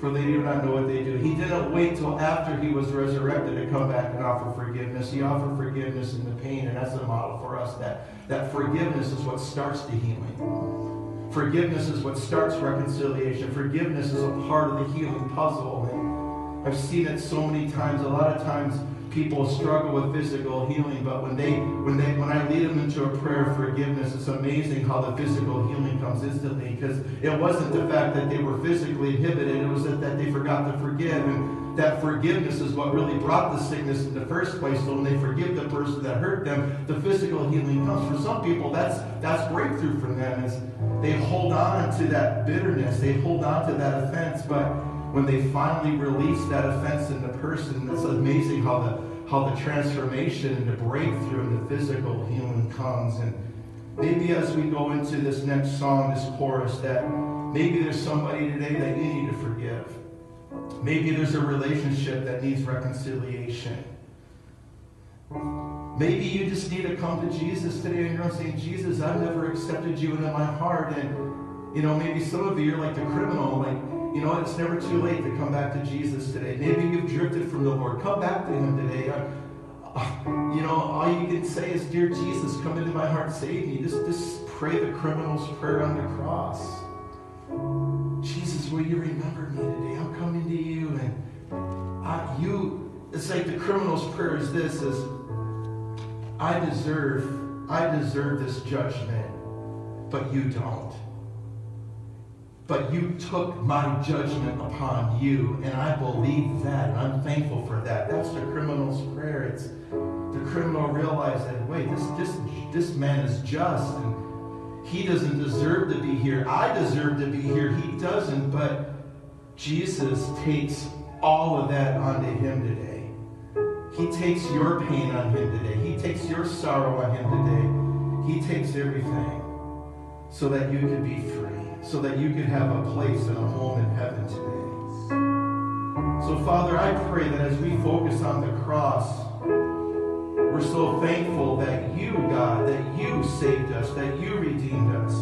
for they do not know what they do. He didn't wait till after he was resurrected to come back and offer forgiveness. He offered forgiveness in the pain, and that's a model for us that, that forgiveness is what starts the healing. Forgiveness is what starts reconciliation. Forgiveness is a part of the healing puzzle. And I've seen it so many times. A lot of times people struggle with physical healing, but when they when they when I lead them into a prayer of forgiveness, it's amazing how the physical healing comes instantly because it wasn't the fact that they were physically inhibited, it was that, that they forgot to forgive. And that forgiveness is what really brought the sickness in the first place. So when they forgive the person that hurt them, the physical healing comes. For some people, that's that's breakthrough for them is they hold on to that bitterness, they hold on to that offense, but when they finally release that offense in the person, it's amazing how the how the transformation and the breakthrough and the physical healing comes. And maybe as we go into this next song, this chorus, that maybe there's somebody today that you need to forgive. Maybe there's a relationship that needs reconciliation. Maybe you just need to come to Jesus today and you're saying, Jesus, I've never accepted you into my heart. And, you know, maybe some of you are like the criminal, like, you know, it's never too late to come back to Jesus today. Maybe you've drifted from the Lord. Come back to Him today. You know, all you can say is, Dear Jesus, come into my heart, save me. Just, just pray the criminal's prayer on the cross. Jesus, will you remember me today? I'm coming to you. And I, you, it's like the criminal's prayer is this, is, I deserve, I deserve this judgment, but you don't but you took my judgment upon you, and I believe that, and I'm thankful for that. That's the criminal's prayer. It's the criminal realized that, wait, this, this, this man is just, and he doesn't deserve to be here. I deserve to be here. He doesn't, but Jesus takes all of that onto him today. He takes your pain on him today. He takes your sorrow on him today. He takes everything so that you can be free so that you could have a place and a home in heaven today. So, Father, I pray that as we focus on the cross, we're so thankful that you, God, that you saved us, that you redeemed us.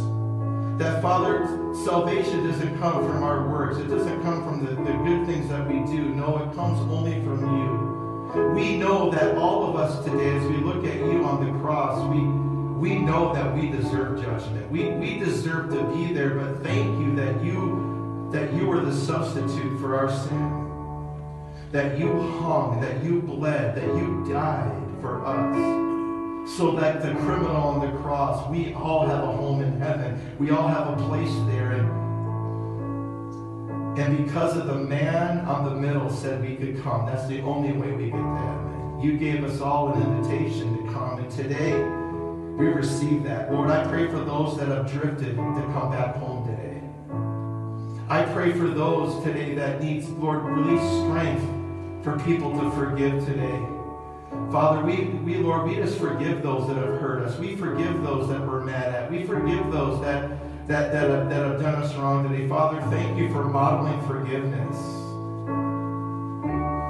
That, Father, salvation doesn't come from our works. It doesn't come from the, the good things that we do. No, it comes only from you. We know that all of us today, as we look at you on the cross, we we know that we deserve judgment. We, we deserve to be there, but thank you that you that you were the substitute for our sin. That you hung, that you bled, that you died for us. So that the criminal on the cross, we all have a home in heaven. We all have a place there. And, and because of the man on the middle said we could come, that's the only way we get to heaven. You gave us all an invitation to come. And today, we receive that. Lord, I pray for those that have drifted to come back home today. I pray for those today that need, Lord, release strength for people to forgive today. Father, we, we, Lord, we just forgive those that have hurt us. We forgive those that we're mad at. We forgive those that, that, that, have, that have done us wrong today. Father, thank you for modeling forgiveness.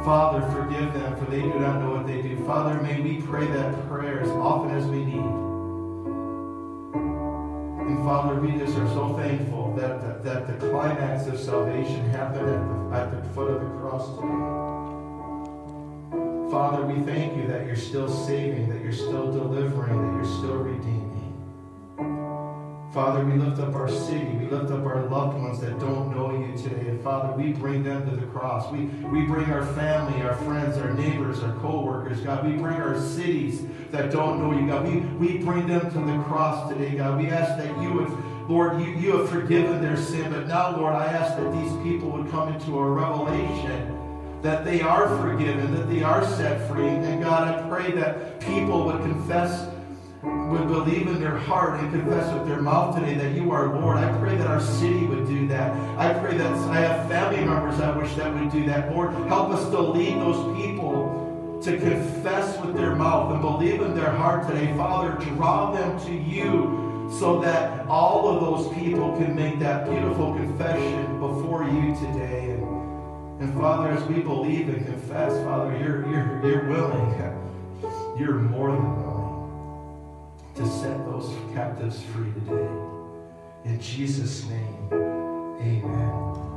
Father, forgive them, for they do not know what they do. Father, may we pray that prayer as often as we need. Father, we just are so thankful that, that, that the climax of salvation happened at the, at the foot of the cross today. Father, we thank you that you're still saving, that you're still delivering, that you're still redeeming. Father, we lift up our city. We lift up our loved ones that don't know you today. And Father, we bring them to the cross. We, we bring our family, our friends, our neighbors, our co-workers, God. We bring our cities that don't know you, God. We, we bring them to the cross today, God. We ask that you would, Lord, you, you have forgiven their sin. But now, Lord, I ask that these people would come into a revelation that they are forgiven, that they are set free. And God, I pray that people would confess would believe in their heart and confess with their mouth today that you are Lord. I pray that our city would do that. I pray that I have family members I wish that would do that. Lord, help us to lead those people to confess with their mouth and believe in their heart today. Father, draw them to you so that all of those people can make that beautiful confession before you today. And, and Father, as we believe and confess, Father, you're, you're, you're willing. You're more than willing to set those captives free today. In Jesus' name, amen.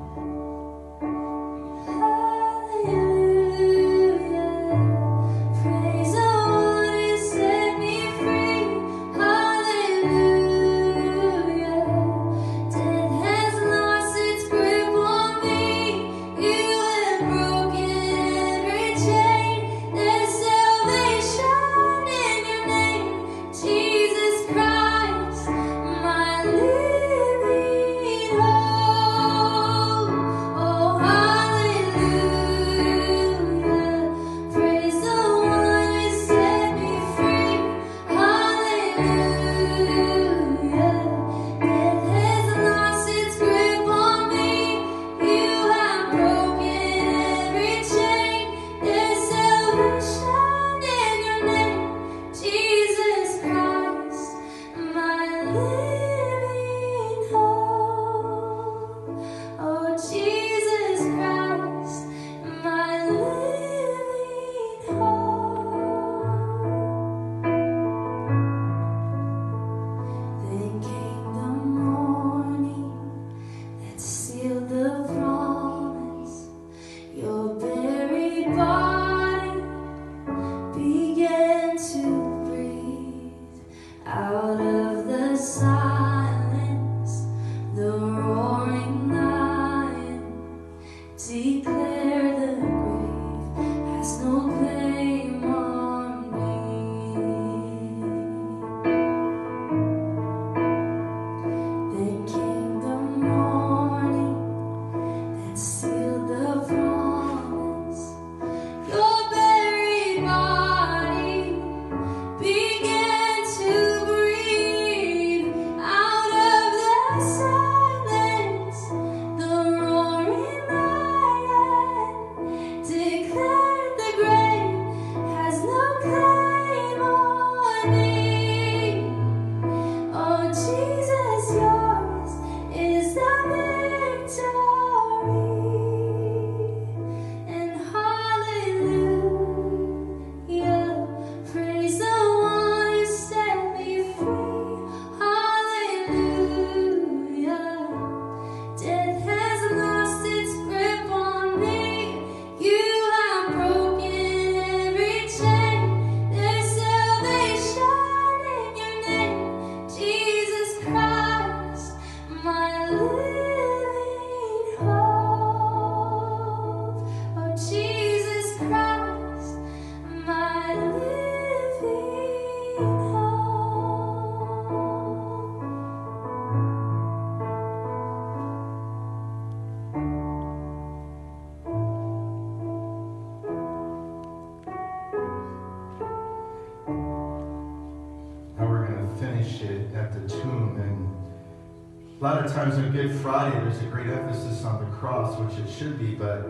Of times on Good Friday, there's a great emphasis on the cross, which it should be, but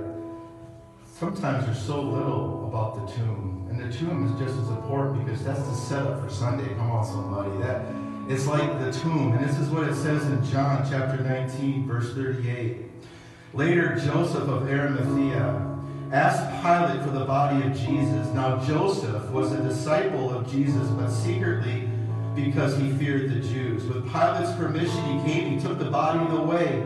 sometimes there's so little about the tomb. And the tomb is just as important because that's the setup for Sunday. Come on, somebody. That it's like the tomb. And this is what it says in John chapter 19, verse 38. Later, Joseph of Arimathea asked Pilate for the body of Jesus. Now, Joseph was a disciple of Jesus, but secretly because he feared the Jews. With Pilate's permission, he came, he took the body away.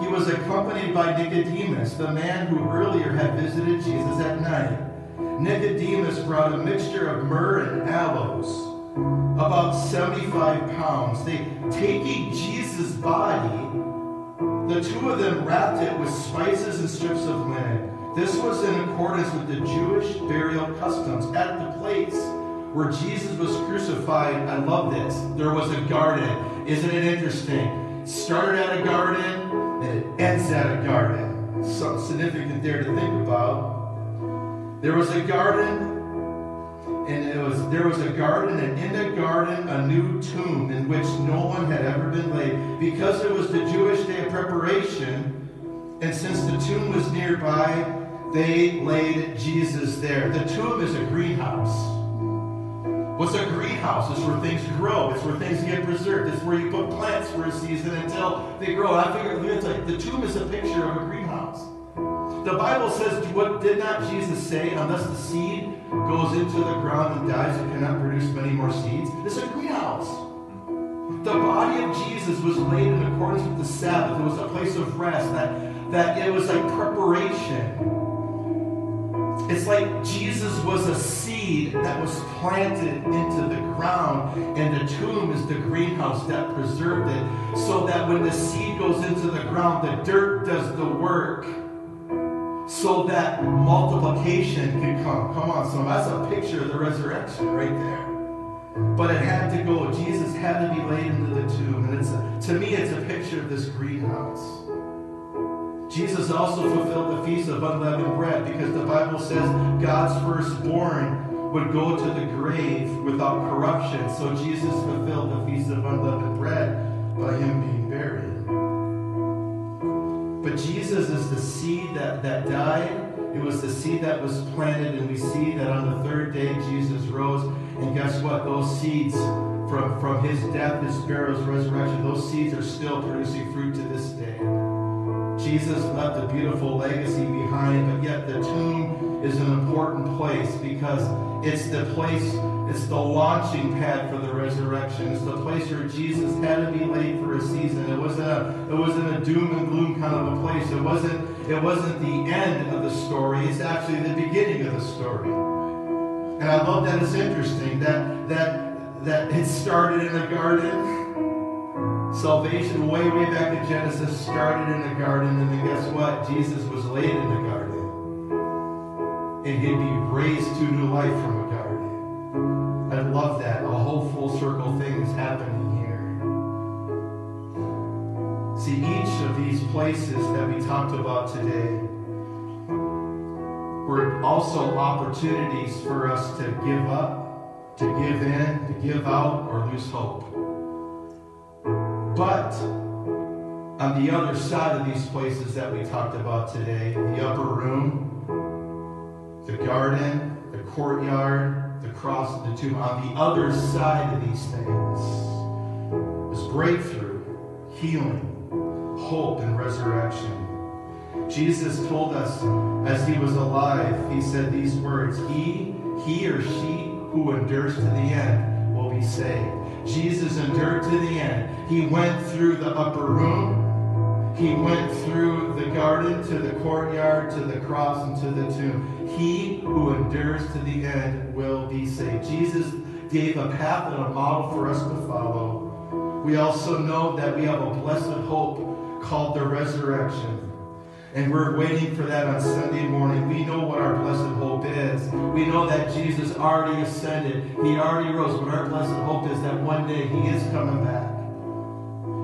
He was accompanied by Nicodemus, the man who earlier had visited Jesus at night. Nicodemus brought a mixture of myrrh and aloes, about 75 pounds. They, taking Jesus' body, the two of them wrapped it with spices and strips of linen. This was in accordance with the Jewish burial customs. At the place where Jesus was crucified, I love this. There was a garden. Isn't it interesting? Started at a garden and it ends at a garden. Something significant there to think about. There was a garden, and it was there was a garden, and in the garden a new tomb in which no one had ever been laid, because it was the Jewish day of preparation, and since the tomb was nearby, they laid Jesus there. The tomb is a greenhouse. What's a greenhouse? It's where things grow. It's where things get preserved. It's where you put plants for a season until they grow. I figured it's like the tomb is a picture of a greenhouse. The Bible says, what did not Jesus say? Unless the seed goes into the ground and dies, it cannot produce many more seeds. It's a greenhouse. The body of Jesus was laid in accordance with the Sabbath. It was a place of rest. That, that it was like preparation. It's like Jesus was a seed that was planted into the ground, and the tomb is the greenhouse that preserved it, so that when the seed goes into the ground, the dirt does the work so that multiplication can come. Come on, so that's a picture of the resurrection right there. But it had to go. Jesus had to be laid into the tomb. And it's a, to me, it's a picture of this greenhouse. Jesus also fulfilled the feast of unleavened bread because the Bible says God's firstborn would go to the grave without corruption. So Jesus fulfilled the feast of unleavened bread by him being buried. But Jesus is the seed that, that died. It was the seed that was planted, and we see that on the third day Jesus rose. And guess what? Those seeds from, from his death, his burial, his resurrection, those seeds are still producing fruit to this day. Jesus left a beautiful legacy behind, but yet the tomb is an important place because it's the place, it's the launching pad for the resurrection. It's the place where Jesus had to be laid for a season. It wasn't a, it wasn't a doom and gloom kind of a place. It wasn't, it wasn't the end of the story. It's actually the beginning of the story. And I love that it's interesting that that that it started in the garden Salvation, way, way back in Genesis, started in the garden, and then guess what? Jesus was laid in the garden. And he'd be raised to new life from a garden. I love that. A whole full circle thing is happening here. See, each of these places that we talked about today were also opportunities for us to give up, to give in, to give out, or lose hope. But on the other side of these places that we talked about today, the upper room, the garden, the courtyard, the cross, the tomb, on the other side of these things is breakthrough, healing, hope, and resurrection. Jesus told us as he was alive, he said these words, He, he or she who endures to the end will be saved. Jesus endured to the end. He went through the upper room. He went through the garden to the courtyard to the cross and to the tomb. He who endures to the end will be saved. Jesus gave a path and a model for us to follow. We also know that we have a blessed hope called the resurrection. And we're waiting for that on Sunday morning. We know what our blessed hope is. We know that Jesus already ascended. He already rose. But our blessed hope is that one day he is coming back.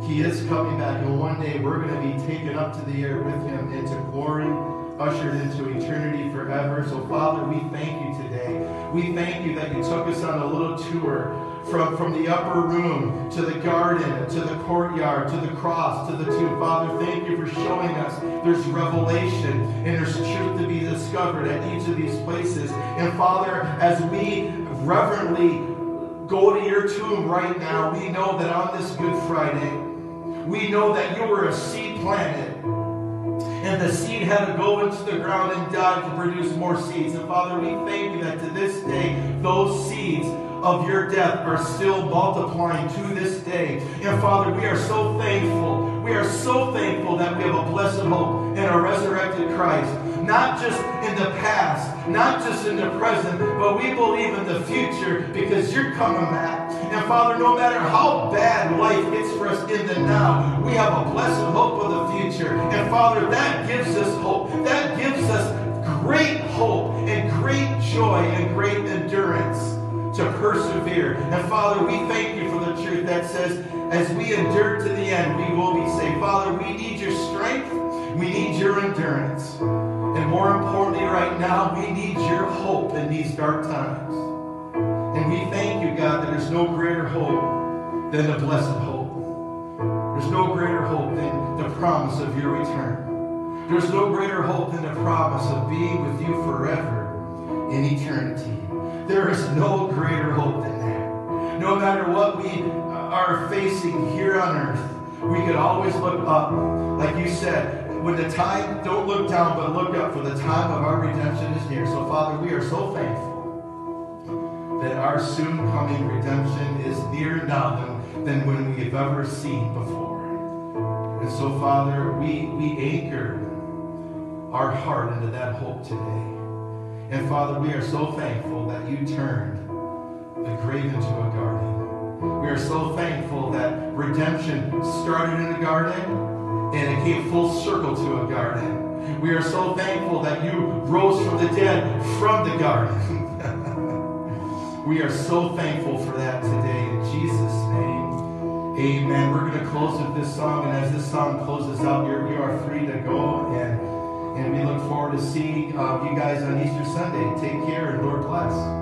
He is coming back. And one day we're going to be taken up to the air with him into glory, ushered into eternity forever. So, Father, we thank you today. We thank you that you took us on a little tour from, from the upper room to the garden, to the courtyard, to the cross, to the tomb. Father, thank you for showing us there's revelation and there's truth to be discovered at each of these places. And Father, as we reverently go to your tomb right now, we know that on this Good Friday, we know that you were a seed planted. And the seed had to go into the ground and die to produce more seeds. And Father, we thank you that to this day, those seeds of your death are still multiplying to this day. And Father, we are so thankful. We are so thankful that we have a blessed hope in a resurrected Christ. Not just in the past, not just in the present, but we believe in the future because you're coming back. And Father, no matter how bad life gets for us in the now, we have a blessed hope for the future. And Father, that gives us hope. That gives us great hope and great joy and great endurance to persevere. And Father, we thank you for the truth that says, as we endure to the end, we will be saved. Father, we need your strength. We need your endurance. And more importantly, right now, we need your hope in these dark times. And we thank you, God, that there's no greater hope than the blessed hope. There's no greater hope than the promise of your return. There's no greater hope than the promise of being with you forever in eternity. There is no greater hope than that. No matter what we are facing here on earth, we can always look up. Like you said, when the time, don't look down, but look up, for the time of our redemption is near. So, Father, we are so thankful that our soon coming redemption is nearer now than, than when we've ever seen before. And so, Father, we, we anchor our heart into that hope today. And Father, we are so thankful that you turned the grave into a garden. We are so thankful that redemption started in a garden and it came full circle to a garden. We are so thankful that you rose from the dead from the garden. we are so thankful for that today in Jesus' name. Amen. We're going to close with this song, and as this song closes out, you are free to go, and, and we look forward to seeing uh, you guys on Easter Sunday. Take care, and Lord bless.